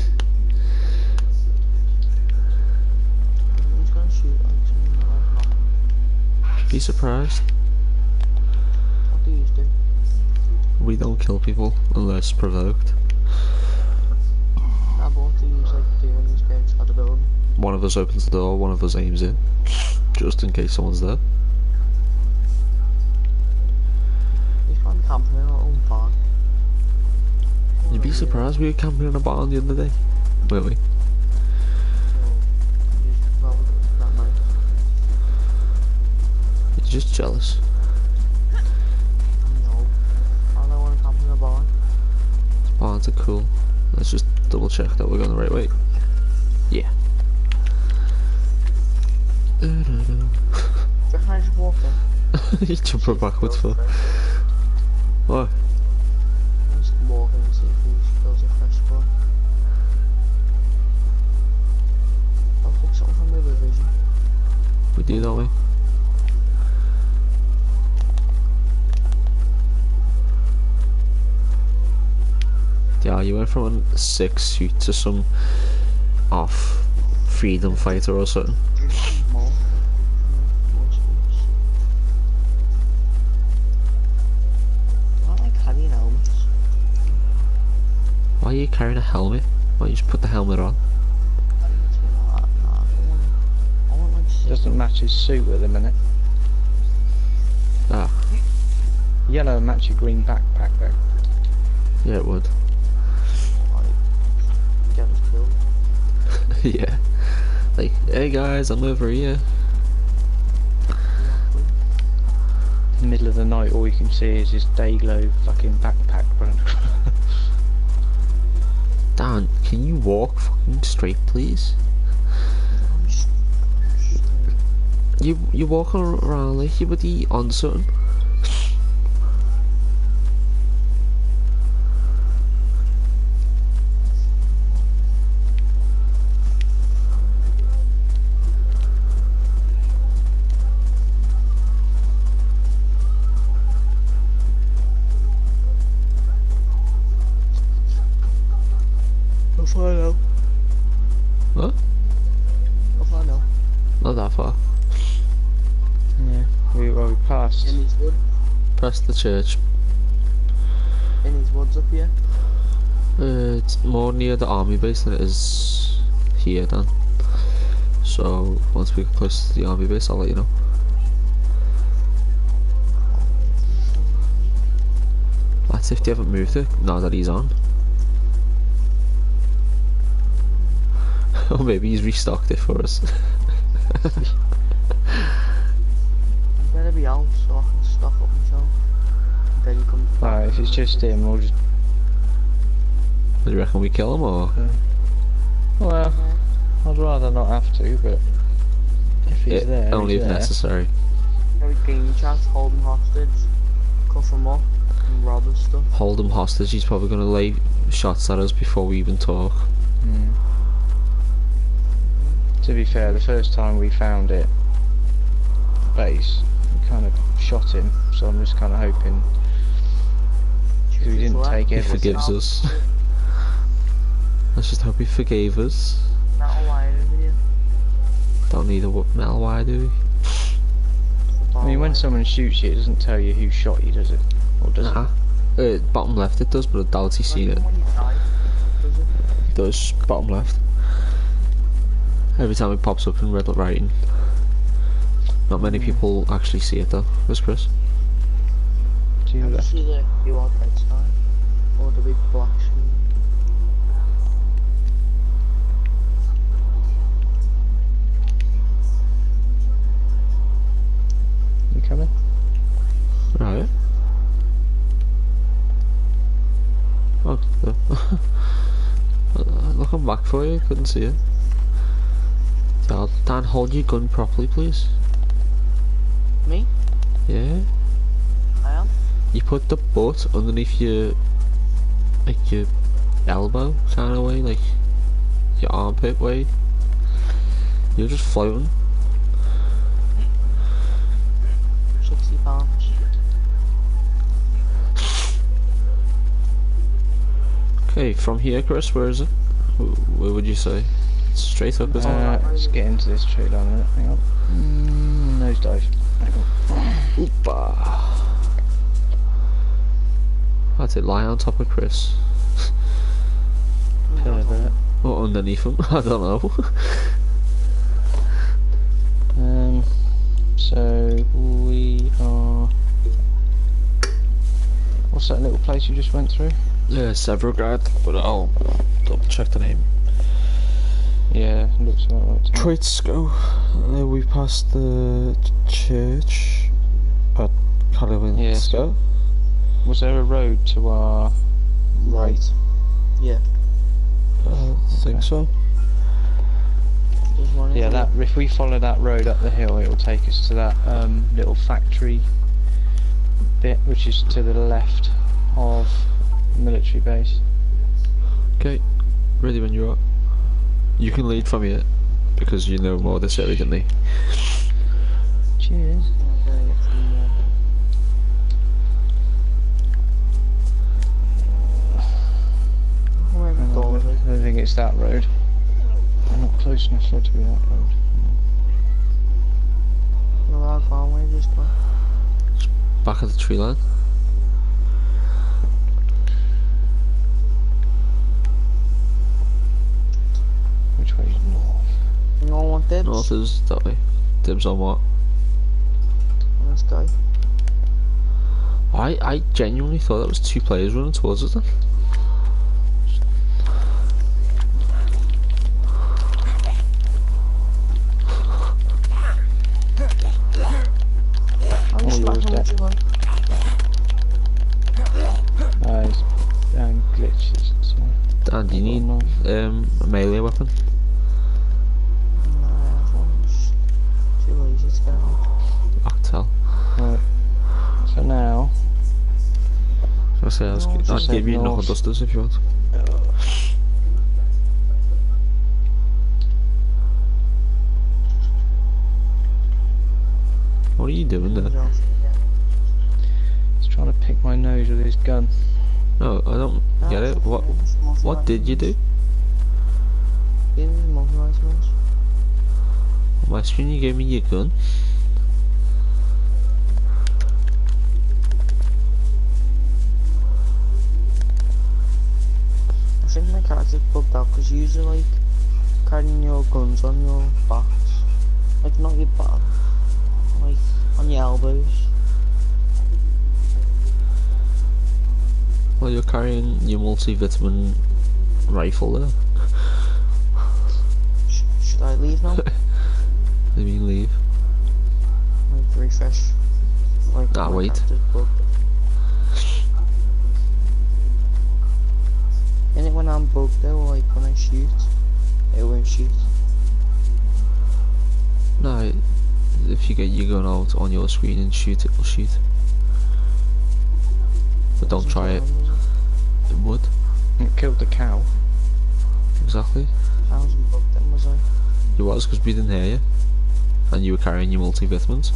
Be surprised. Do do? We don't kill people unless provoked. Like? One of us opens the door, one of us aims in. Just in case someone's there. Camping in our own farm. You'd be surprised we were camping in a barn the other day. Weren't we? You're just jealous. No. I don't want to camp in a barn. Barns are cool. Let's just double check that we're going the right way. Yeah. Can I just walk in? you jump backwards for. What? Let's walk and see if he feels a fresh spawn. I'll pick something from the revision. We do, don't we? Yeah, you went from a six suit to some off freedom fighter or something. you carrying a helmet? Why don't you just put the helmet on? Helmets are like that. Nah, I don't want I want like six. Doesn't match his suit at the minute. Ah, Yellow match your green backpack though. yeah, it would. like, get us killed. yeah. Like, hey guys, I'm over here. In the middle of the night, all you can see is his day glow fucking backpack running across. Dan, can you walk fucking straight, please? You you walk around like you would be on church. in these woods up here. Uh, it's more near the army base than it is here, Dan. So once we get close to the army base, I'll let you know. That's if they haven't moved it now that he's on. or maybe he's restocked it for us. Better be out so I can stock up. Then come back. Alright, if it's just him, we'll just. Do you reckon we kill him or? Well, I'd rather not have to, but if he's Yeah, there, only he's if there. necessary. Very game chat, hold him hostage, cuff him up, and rob his stuff. Hold him hostage. He's probably gonna lay shots at us before we even talk. Mm. To be fair, the first time we found it, base, we kind of shot him. So I'm just kind of hoping because we didn't take He everything. forgives us. Let's just hope he forgave us. Metal wire over here. Don't need a wo- metal wire, do we? I mean, when someone shoots you, it doesn't tell you who shot you, does it? Or does Nah. Uh, bottom left it does, but I doubt he's seen it. Die, does it? It does, bottom left. Every time it pops up in red writing. Not many people actually see it though. Where's Chris? it? To I your just left. see the you are dead sign. Or the big black screen. You coming? Right. Oh, no. Uh, looking back for you, couldn't see it. Dan, hold your gun properly, please. Me? Yeah. I am. You put the butt underneath your, like your elbow kind of way, like your armpit way. You're just floating. 60 pounds. Okay, from here, Chris, where is it? Where would you say? Straight up, isn't it? Uh, let's get into this tree line a minute. Hang on. Mm, nose dive. Hang on. Oopa. That's it, lie on top of Chris. Pervert. Or underneath him, I don't know. Um, so we are. What's that little place you just went through? yeah, Severograd, but I'll double check the name. Yeah, looks about right. Troitsko. Uh, we passed the church at Kalowinska. Was there a road to our right? Yeah. Uh, I think so. One Yeah, here. that. If we follow that road up the hill, it will take us to that um, little factory bit, which is to the left of the military base. Okay, ready when you are. You can lead from here because you know more of this area than me. Cheers. Door. I don't think it's that road. I'm not close enough for to be that road. No, I'll go on, where just go. Back of the tree line. Which way is north? You all want dibs? North is that way. Dibs on what? On this guy. I, I genuinely thought that was two players running towards us then. I'm Oh, just yours smashing dead. what you want. Uh, it's um, glitches. So. Dan, do you need Got a um, a melee weapon? Nah, phone's too lazy to get out. I can tell. Right. So now, I say I'll, No, I'll just give you head knuckle north. dusters if you want. What are you doing there? he's trying to pick my nose with his gun. No, I don't get it. What what did you do? screen is motorized ones. On my screen you gave me your gun. I think my character's bugged out because you usually like carrying your guns on your backs. Like not your back, like on your elbows. Well, you're carrying your multivitamin rifle there. Sh- should I leave now? I mean, leave. like refresh. Like Nah, wait. And it when I'm bugged though, like when I shoot, it won't shoot. No, if you get your gun out on your screen and shoot, it will shoot. But don't try it. go it? It would. It killed the cow. Exactly. I wasn't bugged then, was I? You was because we didn't hear you. And you were carrying your multivitamins.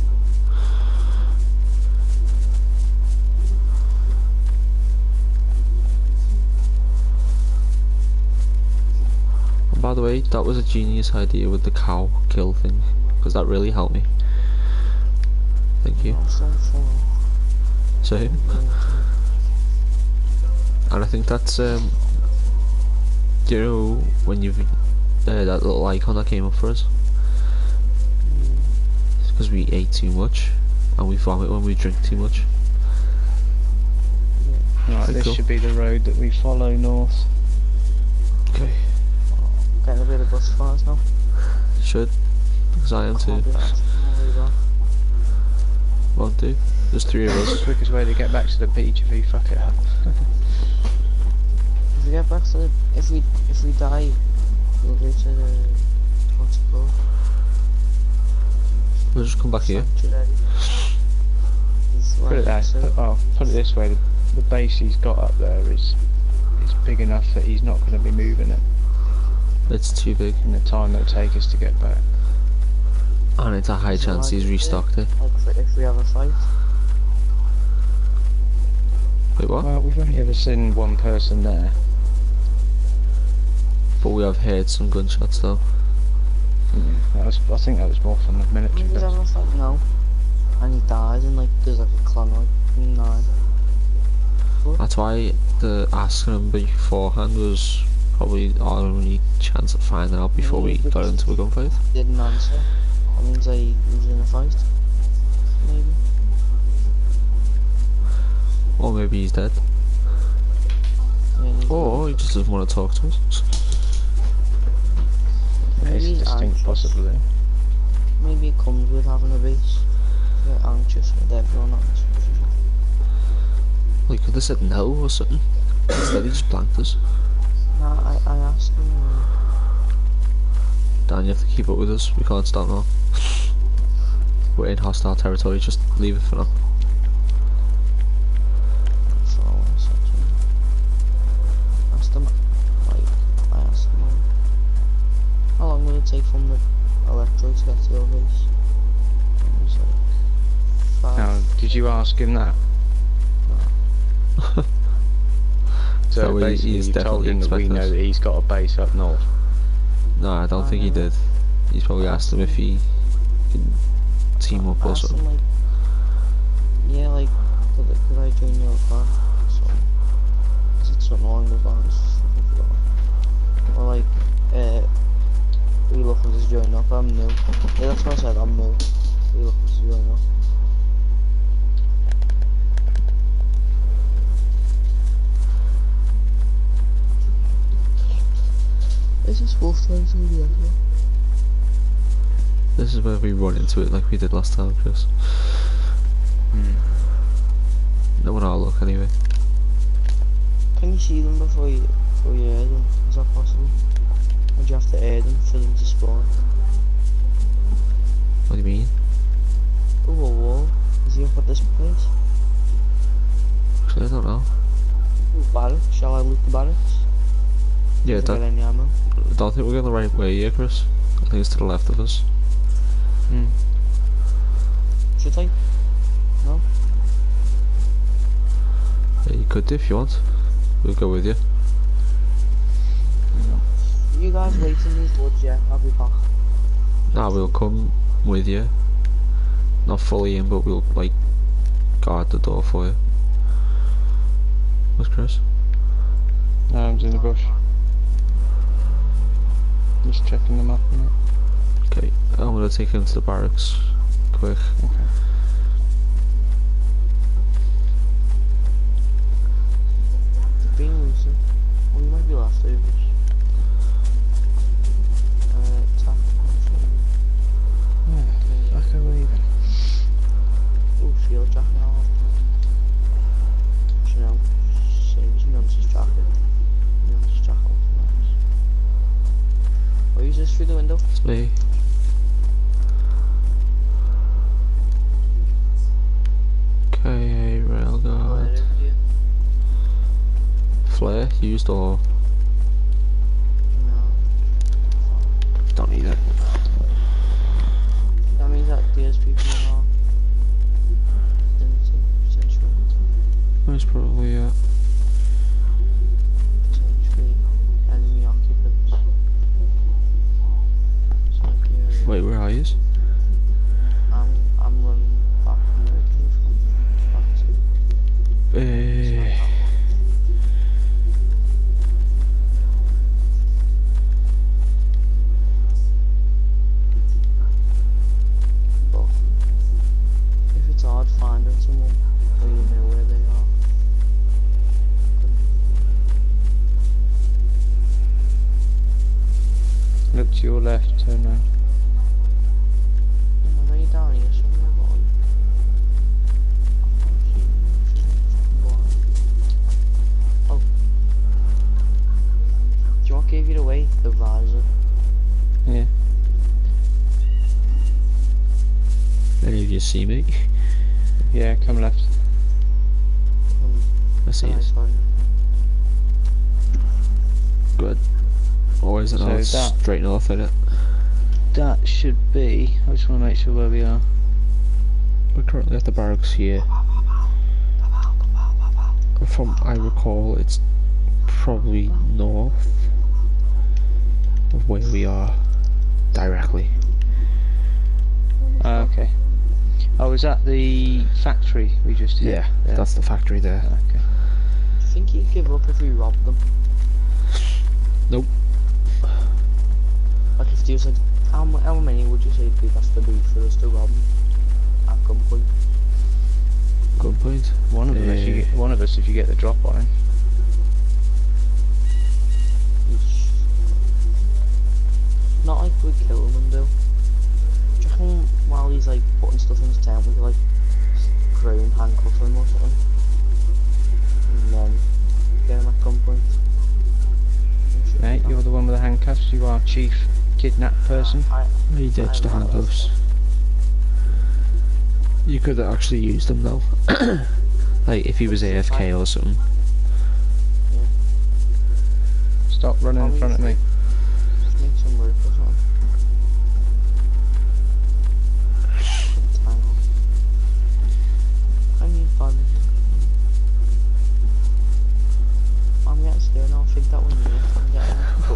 By the way, that was a genius idea with the cow kill thing. Because that really helped me. Thank you. So Same. And I think that's um you know when you've uh, that little icon that came up for us because we ate too much and we vomit when we drink too much. Right, this cool. should be the road that we follow north. Okay. Getting a bit of bus fires now. Should because I am too. Can't be arsed, I'm really bad. Won't do. There's three of That's the us. quickest way to get back to the beach if you fuck it up. If we get back to the, if we if we die, we'll go to the what's it called? We'll just come back here. Put it like that. so- Put, oh, put it this way: the, the base he's got up there is is big enough that he's not going to be moving it It's too big in the time it'll take us to get back. and it's a high So chance he's restocked it. Like for, if we have a fight, Wait what? Well, we've only ever seen one person there. But we have heard some gunshots though. Mm, that was, I think that was more from the military. we base. have a fight and he dies, and like there's like a clan like nine. That's why the asking him beforehand was probably our only chance of finding out before we got into a gunfight. Didn't answer. That means that he was in a fight. Maybe. Or maybe he's dead. Yeah, he's Or he just doesn't want to talk to us. It's Maybe a he's distinct possibility. Maybe it comes with having a base. Get anxious with everyone else. Well, he could have said no or something. Instead, he just blanked us. Nah, I, I asked him. Dan, you have to keep up with us. We can't stop now. We're in hostile territory. Just leave it for now. So I want to search him. Asked him, like, I asked him, like, how long will it take from the electro to get to your base? And he was like. Now, did you ask him that? So, So he- basically, he's you told definitely him that we know that he's got a base up north. No, I don't I think he did. He's probably asked him if he could team up I or something. like, yeah, like, could, I- could I join your clan? So, is it something along those lines? Or like, uh, are you looking to join up? I'm new. Yeah, that's what I said, I'm new. We you looking to join up? Is this wolf time already here? This is where we run into it like we did last time, Chris. Hmm. No one will look anyway. Can you see them before you before you air them? Is that possible? Or do you have to air them for them to spawn? What do you mean? Ooh, a wall. Is he up at this place? Actually, I don't know. Ooh, barracks. Shall I loot the barracks? Yeah, Has it got any ammo? I don't think we're going the right way here, Chris. I think it's to the left of us. Hmm. Should I? No? Yeah, you could do if you want. We'll go with you. You You guys wait in these woods, yeah? I'll be back. Nah, we'll come with you. Not fully in, but we'll like guard the door for you. What's Chris? No, I'm in the bush. Just checking them up. and. Okay, I'm gonna take him to the barracks. Quick. Okay. It's been recent. Well, you might be leftovers. Uh, Or use this through the window. Okay, Where railguard. Flare used or No. don't need it. That means that there's people our. Most probably yeah. Wait, where are you? I'm, I'm running back from where it came from. Back to Uh, if it's hard finding someone, you know where they are. Look to your left, turn round. Do you want to give it away? The visor. Yeah. any of you see me? Yeah, come left. Um, I see nice it. one. Good. Always an So old that- straight north in it. That should be. I just want to make sure where we are. We're currently at the barracks here. From I recall, it's probably north of where we are directly. Ah, okay. Oh, was that the factory we just hit? Yeah, that's the factory there. Okay. Do you think he'd give up if we robbed them? Nope. Like if there was like, how, how many would you say it'd be best to do for us to rob them? At gunpoint. Good point. One of them, if you Eh. get, one of us, if you get the drop on him. Not like we'd kill them, though. Do you reckon while he's like putting stuff in his tent, we could like grow and handcuff him or something? And then get him at gunpoint? Mate, you're the one with the handcuffs. You are chief kidnap person. I, He ditched the I realised handcuffs. You could have actually use them though. like if he was AFK or something. Stop running in front of me. Just make some rope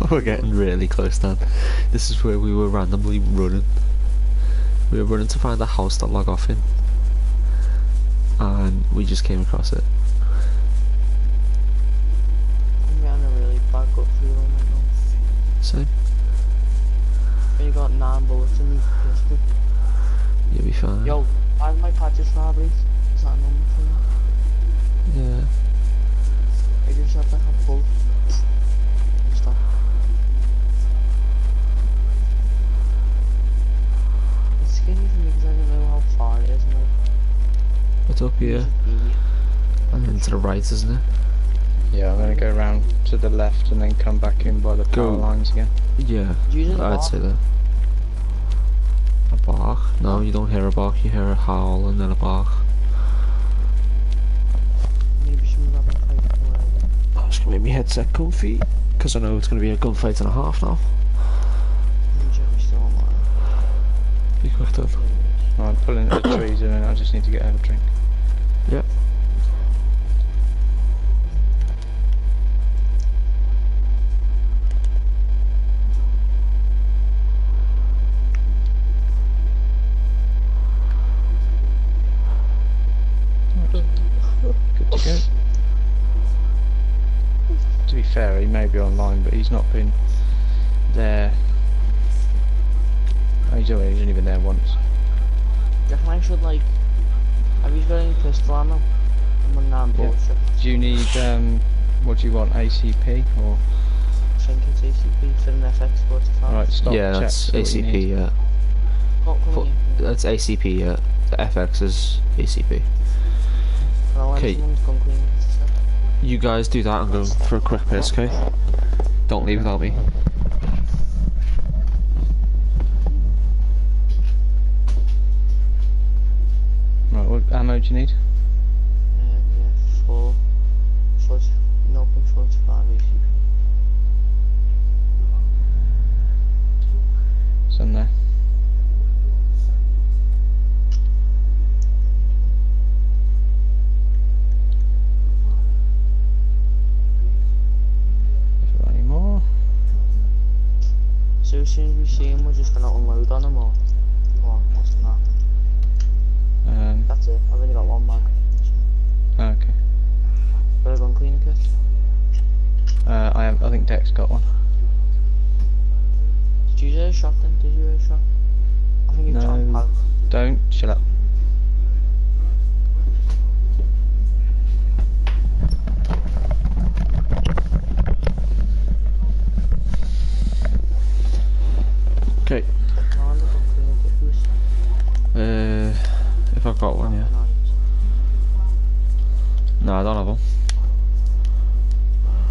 We're getting really close then. This is where we were randomly running. We were running to find a house to log off in. And we just came across it. I'm getting a really bad gut feeling right now. So you got nine bullets in your pistol. you'll be fine. Yo, I have my patches robberies. Is that a number for you? Yeah. I just have to have both. It's scary for me because I don't know how far it is. And up here? it's. And then to the right, isn't it? Yeah, I'm gonna go round to the left and then come back in by the power Go. lines again. Yeah. I'd bark? say that. A bark? No, you don't hear a bark, you hear a howl and then a bark. Maybe some of that might fight where I'm just gonna make my headset comfy, because I know it's gonna be a gunfight and a half now. be quite up. I'm pulling the trees in I just need to get out a drink. Yep. Good to go. To be fair, he may be online, but he's not been there He's only, he's only been there once. Definitely I should like. Have you got any pistol ammo? I'm on nine Yeah. Do you need, um, what do you want, ACP? Or, I think it's ACP for an FX 45. right, stop, yeah, check, that's see what you ACP. Yeah, Got Fo- coming in. that's ACP. Yeah, the FX is ACP. Can I lend Okay. someone's gun cleaning to set? You guys do that and go for a quick piss, okay? Don't leave without me. Ammo do you need? Uh, yeah, four. Foot. No four to five ACP. It's on there. So as soon as we see him, we're just gonna unload on him or. Um, That's it. I've only got one mag. oh, okay. A gun cleaning kit? Uh, I have, I think Dex got one. Did you hear a shot then? Did you hear a shot? I think you No. Don't shut up. Okay. No, the gun cleaning kit, please. Uh, if I've got one, yeah. No, I don't have one.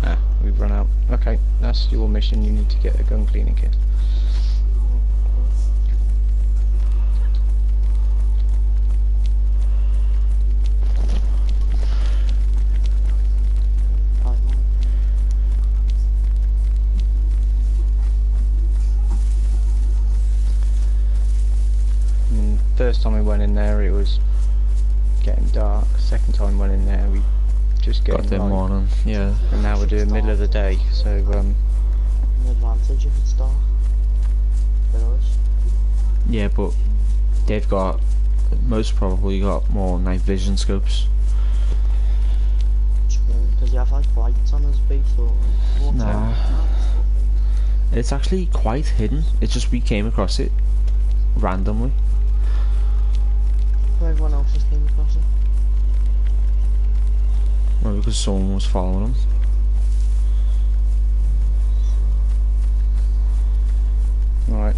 Ah, we've run out. Okay, that's your mission. You need to get a gun cleaning kit. First time we went in there, it was getting dark. Second time we went in there, we just Got getting them light. morning. Yeah. And now we're doing middle of the day, so um, An advantage if it's dark. Yeah, but they've got most probably got more night vision scopes. Does he have like lights on his base or Nah. It's actually quite hidden. It's just we came across it randomly. Or everyone else just came across it. Well, because someone was following them. right,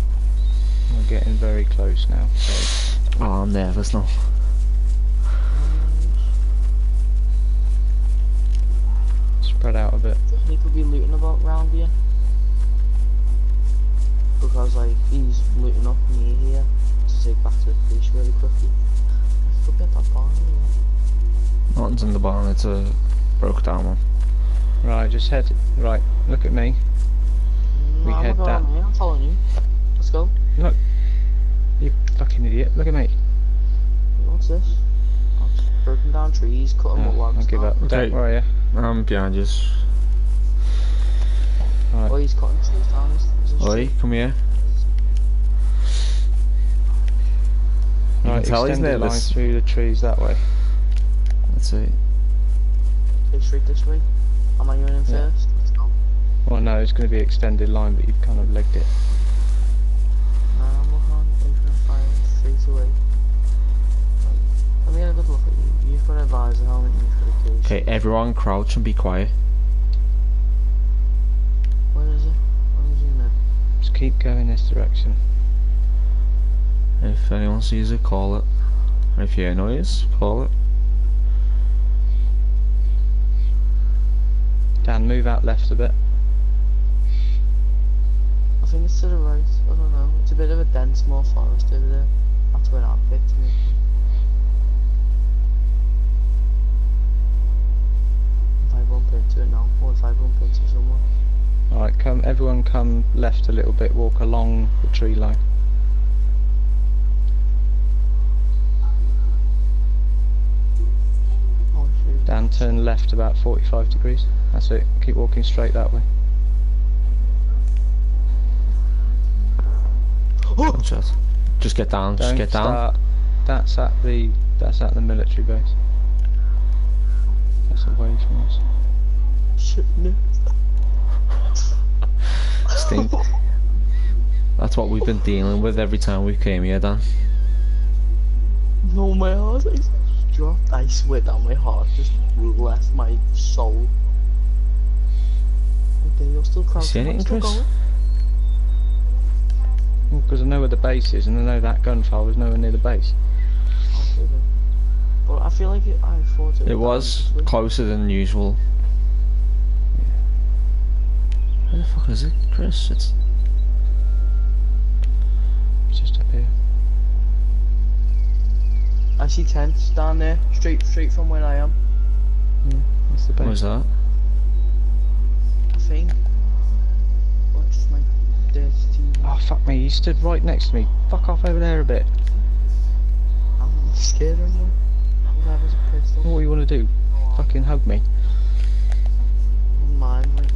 we're getting very close now. So Oh, I'm nervous now. spread out a bit. He could be looting about round here? Because like he's looting up near here to take back to the police really quickly. I could that barn anyway. Nothing's in the barn. It's a broke down one. Right, just head. Right, look at me. We No, I'm head not that- on I'm following you. Let's go. Look. You fucking idiot. Look at me. What's this? Oh, it's broken down trees, cutting Oh, up logs. I'll give up. Oh. Okay. Don't worry. I'm behind you. Oh, he's cutting trees down. Is, is this Oi, come here. You Right, can tell he's extend the line through the trees that way. Let's see. Go straight this way. Am I going in Yeah. first? Let's go. Well, no, it's going to be extended line, but you've kind of legged it. No, I'm on open fire straight away. Right, Let me get a good look at you. You've got a visor helmet and you've got a case. Okay, everyone crouch and be quiet. Where is it? Where is he now? Just keep going this direction. If anyone sees it, call it. If you hear noise, call it. Dan, move out left a bit. I think it's to the right. I don't know. It's a bit of a dense, more forest over there. That's where I'm picked me. If I bump into it now, or if I bump into someone. Alright, come. Everyone come left a little bit. Walk along the tree line. Oh, shoot. Dan, turn left about 45 degrees. That's it. Keep walking straight that way. Oh! Gunshot. Just get down, just Don't get down. start. That's at the. That's at the military base. That's away from us. Shit, no. stink. That's what we've been dealing with every time we came here, Dan. No, my heart is dropped. I swear down, my heart just left my soul. Okay, you're still crouching. see anything, Chris? Because I know where the base is, and I know that gunfire was nowhere near the base. Okay. But I feel like it, I thought it, It was closer than usual. Where the fuck is it, Chris? It's just up here. I see tents down there, straight straight from where I am. That's the what was base. that? I think. What's oh, my dirty Oh fuck me! You stood right next to me. Fuck off over there a bit. I'm scared right now. Whoever's a pistol. What do you want to do? Fucking hug me. on mine right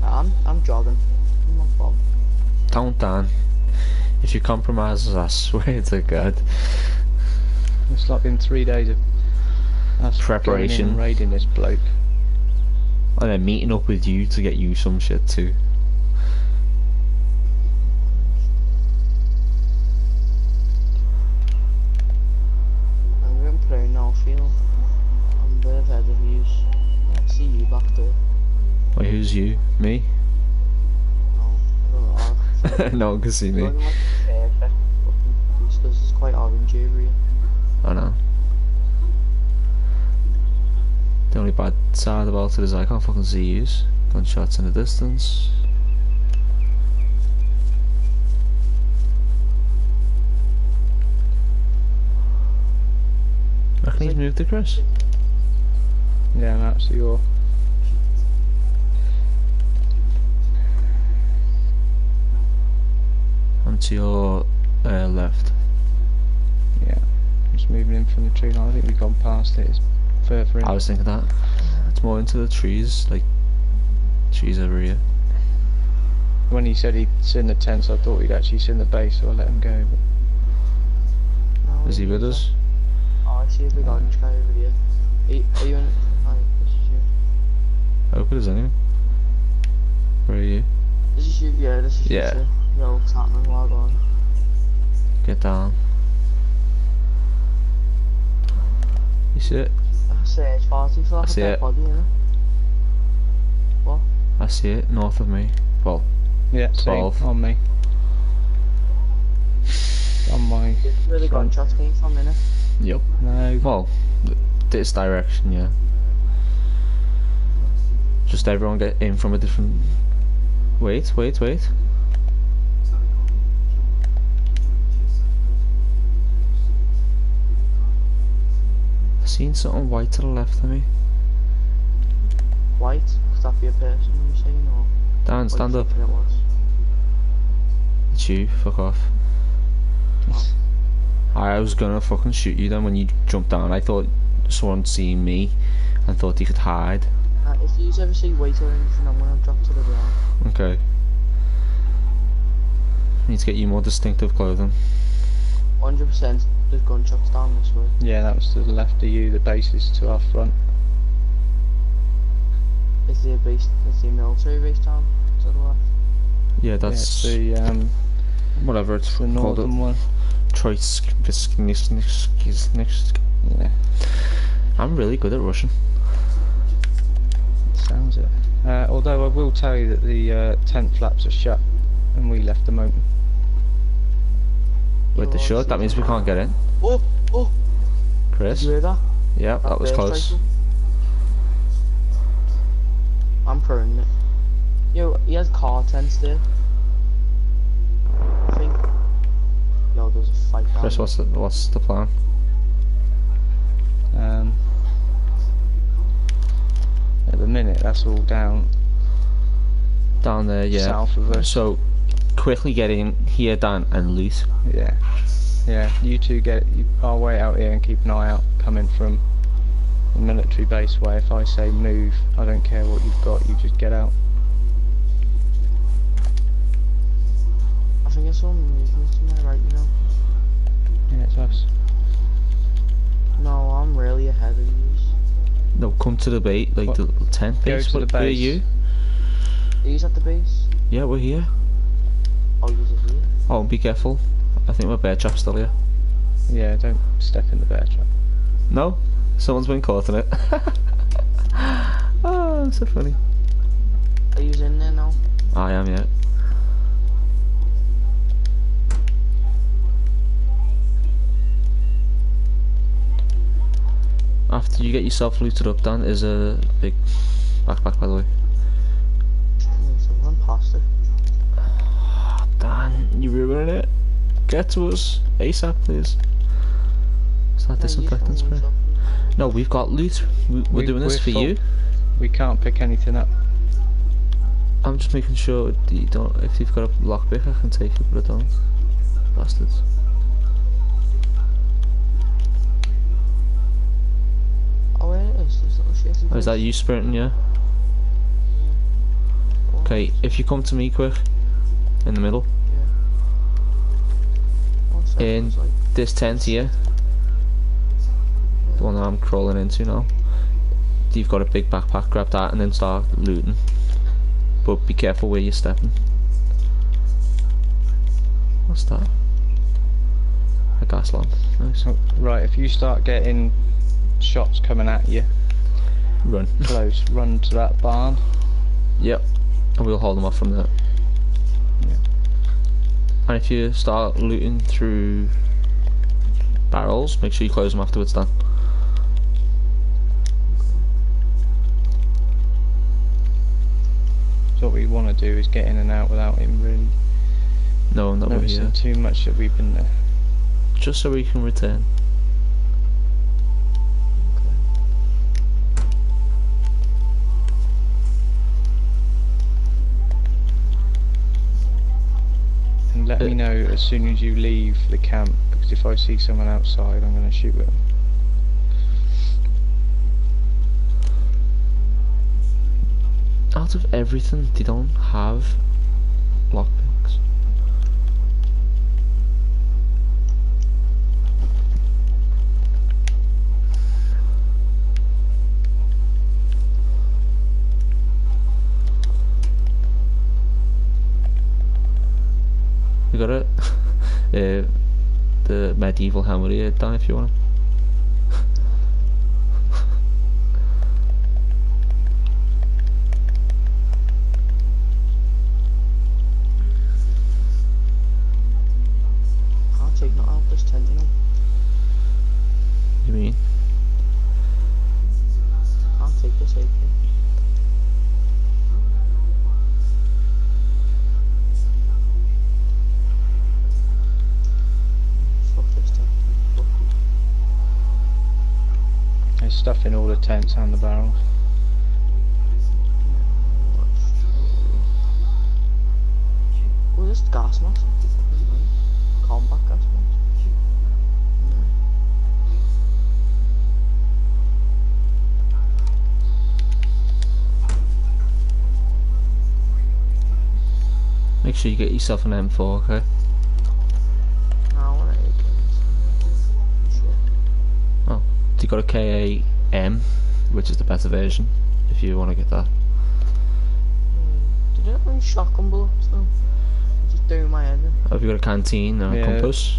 now. I'm I'm jogging. I'm not bothered. Don't, Dan. If you compromise us, I swear to God. It's like been three days of us Preparation. and raiding this bloke. And then meeting up with you to get you some shit too. I'm going to play No, I don't know. no one can see me. Going like perfect looking piece because it's quite orange over here. I know. The only bad side about it is I can't fucking see yous. Gunshots in the distance. Reckon he's moved to Chris. Yeah, that's your. Onto your uh, left. Yeah. Just moving in from the tree line. I think we've gone past it. It's further in. I was thinking that. It's more into the trees, like trees over here. When he said he'd seen the tents, I thought he'd actually seen the base, so I let him go. But No, Is he with us? Oh, I see a big orange guy over here. Are you, are you in? Hi, this is you. I hope it is anyway. Where are you? This is you, yeah, this is Yeah. you too. Yo, what's happening? Log on. Get down. You see it? I say it's party for like I a see dead it. body, innit? I see it north of me. Well, yeah, same Twelve. on me. On my. This is where the Front. gunshots came from, innit? yep. No. Well, this direction, yeah. Just everyone get in from a different. Wait, wait, wait. Seen something white to the left of me. White? Could that be a person you saying, or? Dan, stand you up. It was? It's you. Fuck off. I was gonna fucking shoot you then when you jumped down. I thought someone seen me and thought he could hide. Uh, if you ever see weight or anything, I'm gonna drop to the ground. Okay. Need to get you more distinctive clothing. 100% there's gunshots down this way. Yeah, that was to the left of you. The base is to our front. Is there a base, is there a military base down to the left? Yeah, that's yeah, the um, whatever it's the called. northern one. Troitsk. Yeah, I'm really good at Russian. sounds it. Uh, although I will tell you that the uh, tent flaps are shut, and we left them open. With the You're shot, that means we can't get in. Oh, oh, did Chris? you hear that? Yeah, that was close. rifle? I'm prone it. Yo, he has car tents there. I think. Yo, there's a fight down Chris, there. what's the, what's the plan? Um, at the minute, that's all down Down there, yeah. south of us. So, quickly get in here, Dan, and loot. Yeah, yeah. You two get you, our way out here and keep an eye out coming from the military base way. If I say move, I don't care what you've got. You just get out. I think it's all movement to my right, you know. Yeah, it's us. No, I'm really ahead of you. No, come to the base, like What? the tent Go base. to What, the where are base. you? He's at the base. Yeah, we're here. Oh, he's at here. Oh, be careful. I think my bear trap's still here. Yeah, don't step in the bear trap. No? Someone's been caught in it. oh, so funny. Are you in there now? I am, yeah. After you get yourself looted up, Dan, is a big backpack, by the way. Get to us ASAP, please. It's not No, disinfectant spray. No, we've got loot. We- We're We- doing this we're for full. you. We can't pick anything up. I'm just making sure that you don't. If you've got a lockpick, I can take it, but I don't. Bastards. Oh, where it is? This little shitty Oh, is that you sprinting? Yeah. Okay, if you come to me quick, in the middle, One second, in this tent here, the one that I'm crawling into now. You've got a big backpack. Grab that and then start looting. But be careful where you're stepping. What's that? A gas lamp. Nice. Oh, right, if you start getting shots coming at you Run. close, run to that barn. Yep. And we'll hold them off from there. Yeah. And if you start looting through barrels, make sure you close them afterwards then. So what we want to do is get in and out without him really No, noticing here. too much that we've been there. Just so we can return. And let Uh, me know as soon as you leave the camp, because if I see someone outside, I'm going to shoot at them. Out of everything, they don't have lockpicks. You got it? uh, the medieval helmet here, if you want it. Can't take not out this tent, you know. You mean? Can't take this AK. Fuck this tent. Fuck it. There's stuff in all the tents and the barrels. Oh, this gas mask. Combat gas mask. Make sure you get yourself an M4, okay? No, I want an AK. Shit. You got a KAM, which is the better version, if you want to get that. Did it have shotgun bullets though? Just doing my head in. Have you got a canteen or a Yeah. compass?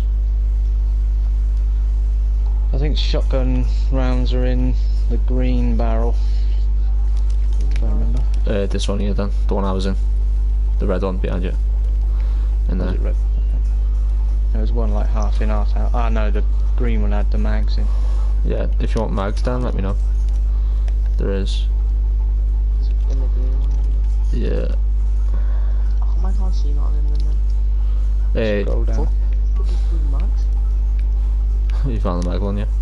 I think shotgun rounds are in the green barrel, if I remember. Uh, this one here then, the one I was in. The red one behind you. In Was there. it red? Okay. There was one like half in, half out. Ah, no, the green one had the mags in. Yeah, if you want mags down, let me know. There is. Is it in the green one? Yeah. How come I can't see nothing in them? Uh, Scroll down. Fuck. Look at the max. you found the mag one, yeah? Yeah.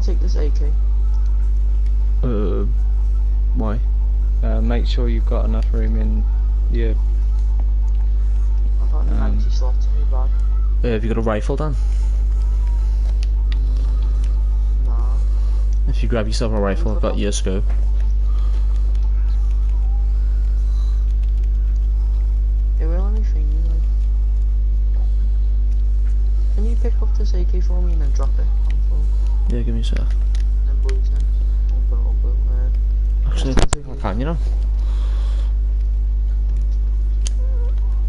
I'll take this AK. Uh, why? Uh, make sure you've got enough room in your... I've an um, empty slot. Uh, have you got a rifle, Dan? Mm, nah. If you grab yourself a rifle, I've got your scope. It will let me you, like. Can you pick up this AK for me and then drop it? Yeah, give me a sec. Then blues in. I'll put it all blue. Actually, I can, you know.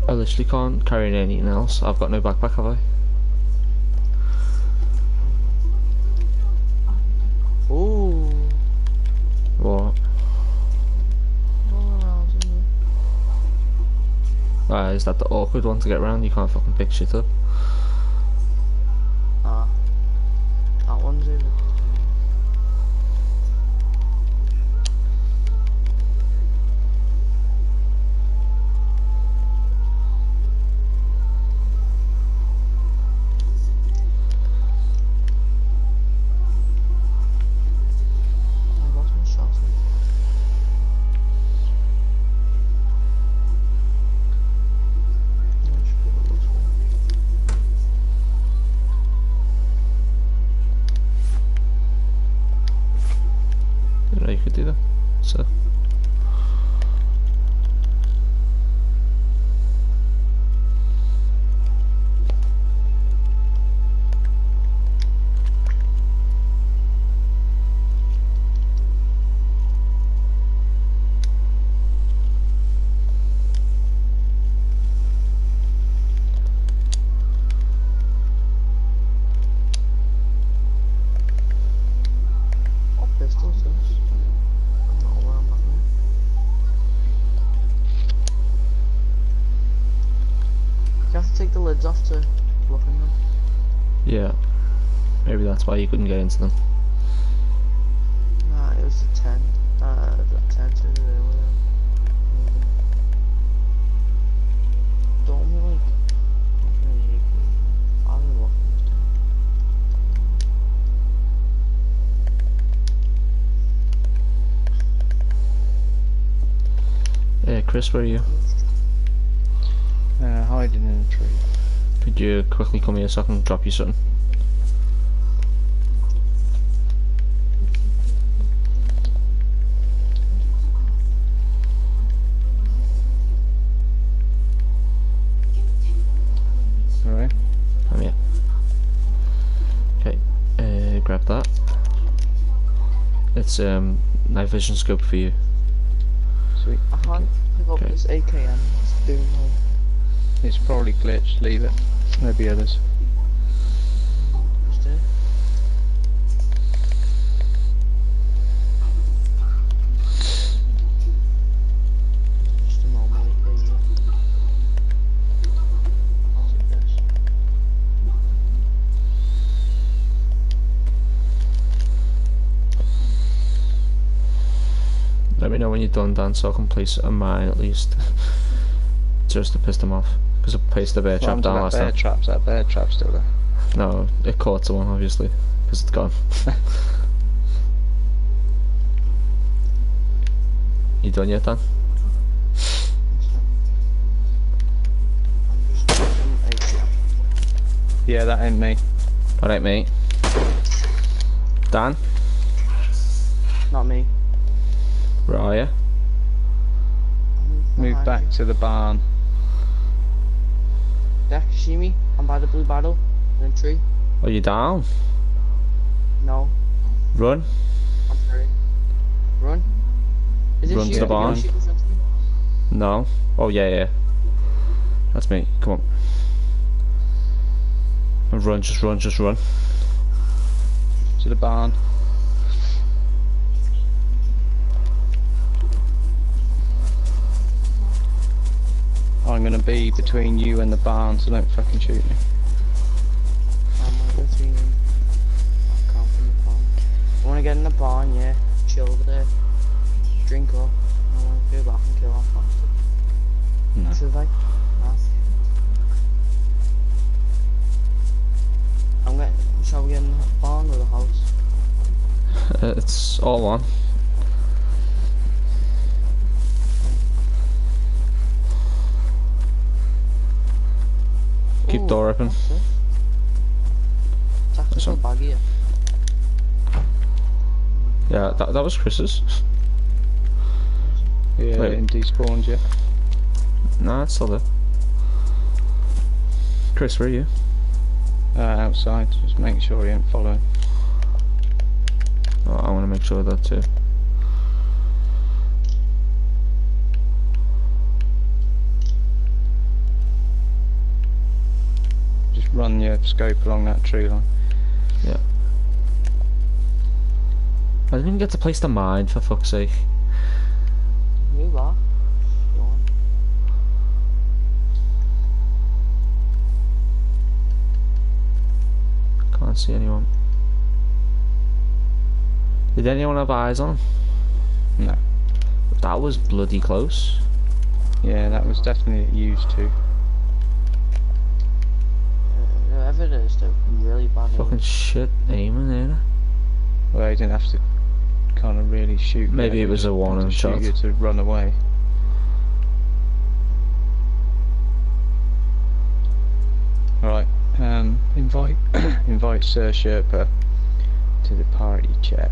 I literally can't carry anything else. I've got no backpack, have I? ooh. What? I was in there. Uh, is that the awkward one to get around? You can't fucking pick shit up. One's in. That's why you couldn't get into them. Nah, it was the 10. Uh, the 10 to the whatever. Don't like. not really AK. I don't know what this time. Yeah, Chris, where are you? Uh, hiding in a tree. Could you quickly come here so I can drop you something? It's um night vision scope for you. Sweet. I can't pick up Okay. this AKM. It's doing no. It's probably glitched. Leave it. There'll be others. Just it. Just a normal AK. yeah. I'll take this. Let me know when you're done, Dan, so I can place a mine at least. Just to piss them off. Because I placed the bear trap down that last bear time. trap's that bear trap still there. No, it caught someone, obviously. Because it's gone. you done yet, Dan? I'm just taking Yeah, that ain't me. Alright, mate. Dan, Not me. Where are you? Move back to the barn. Deck, see me? I'm by the blue bottle In a tree. Are you down? No, Run. I'm free. Run. Is Run to the barn. shooting in front of me? No. Oh, yeah, yeah. That's me. Come on. And run, just run, just run. To the barn. I'm gonna be between you and the barn, so don't fucking shoot me. I'm gonna go see him. I can't from the barn. I wanna get in the barn, yeah. Chill there. Drink up. I wanna go back and kill after. No. Should? Nah. I'm getting. Shall we get in the barn or the house? It's all on. Keep Ooh, door open. that's it. Tactical here. Yeah, that, that was Chris's. Yeah, Wait. in despawned yet. Nah, it's still there. Chris, where are you? Uh, outside, just make sure he ain't following. Oh, I want to make sure of that too. Run your scope along that tree line. Yeah. I didn't even get to place the mine for fuck's sake. You are. You? Can't see anyone. Did anyone have eyes on? No. That was bloody close. Yeah, that was definitely used to. Whoever it is, they're really bad. at Fucking it. shit aiming there. Well, he didn't have to kind of really shoot. Maybe he it was a had to warning shoot shot. you to run away. Alright, Um, invite invite Sir Sherpa to the party chat.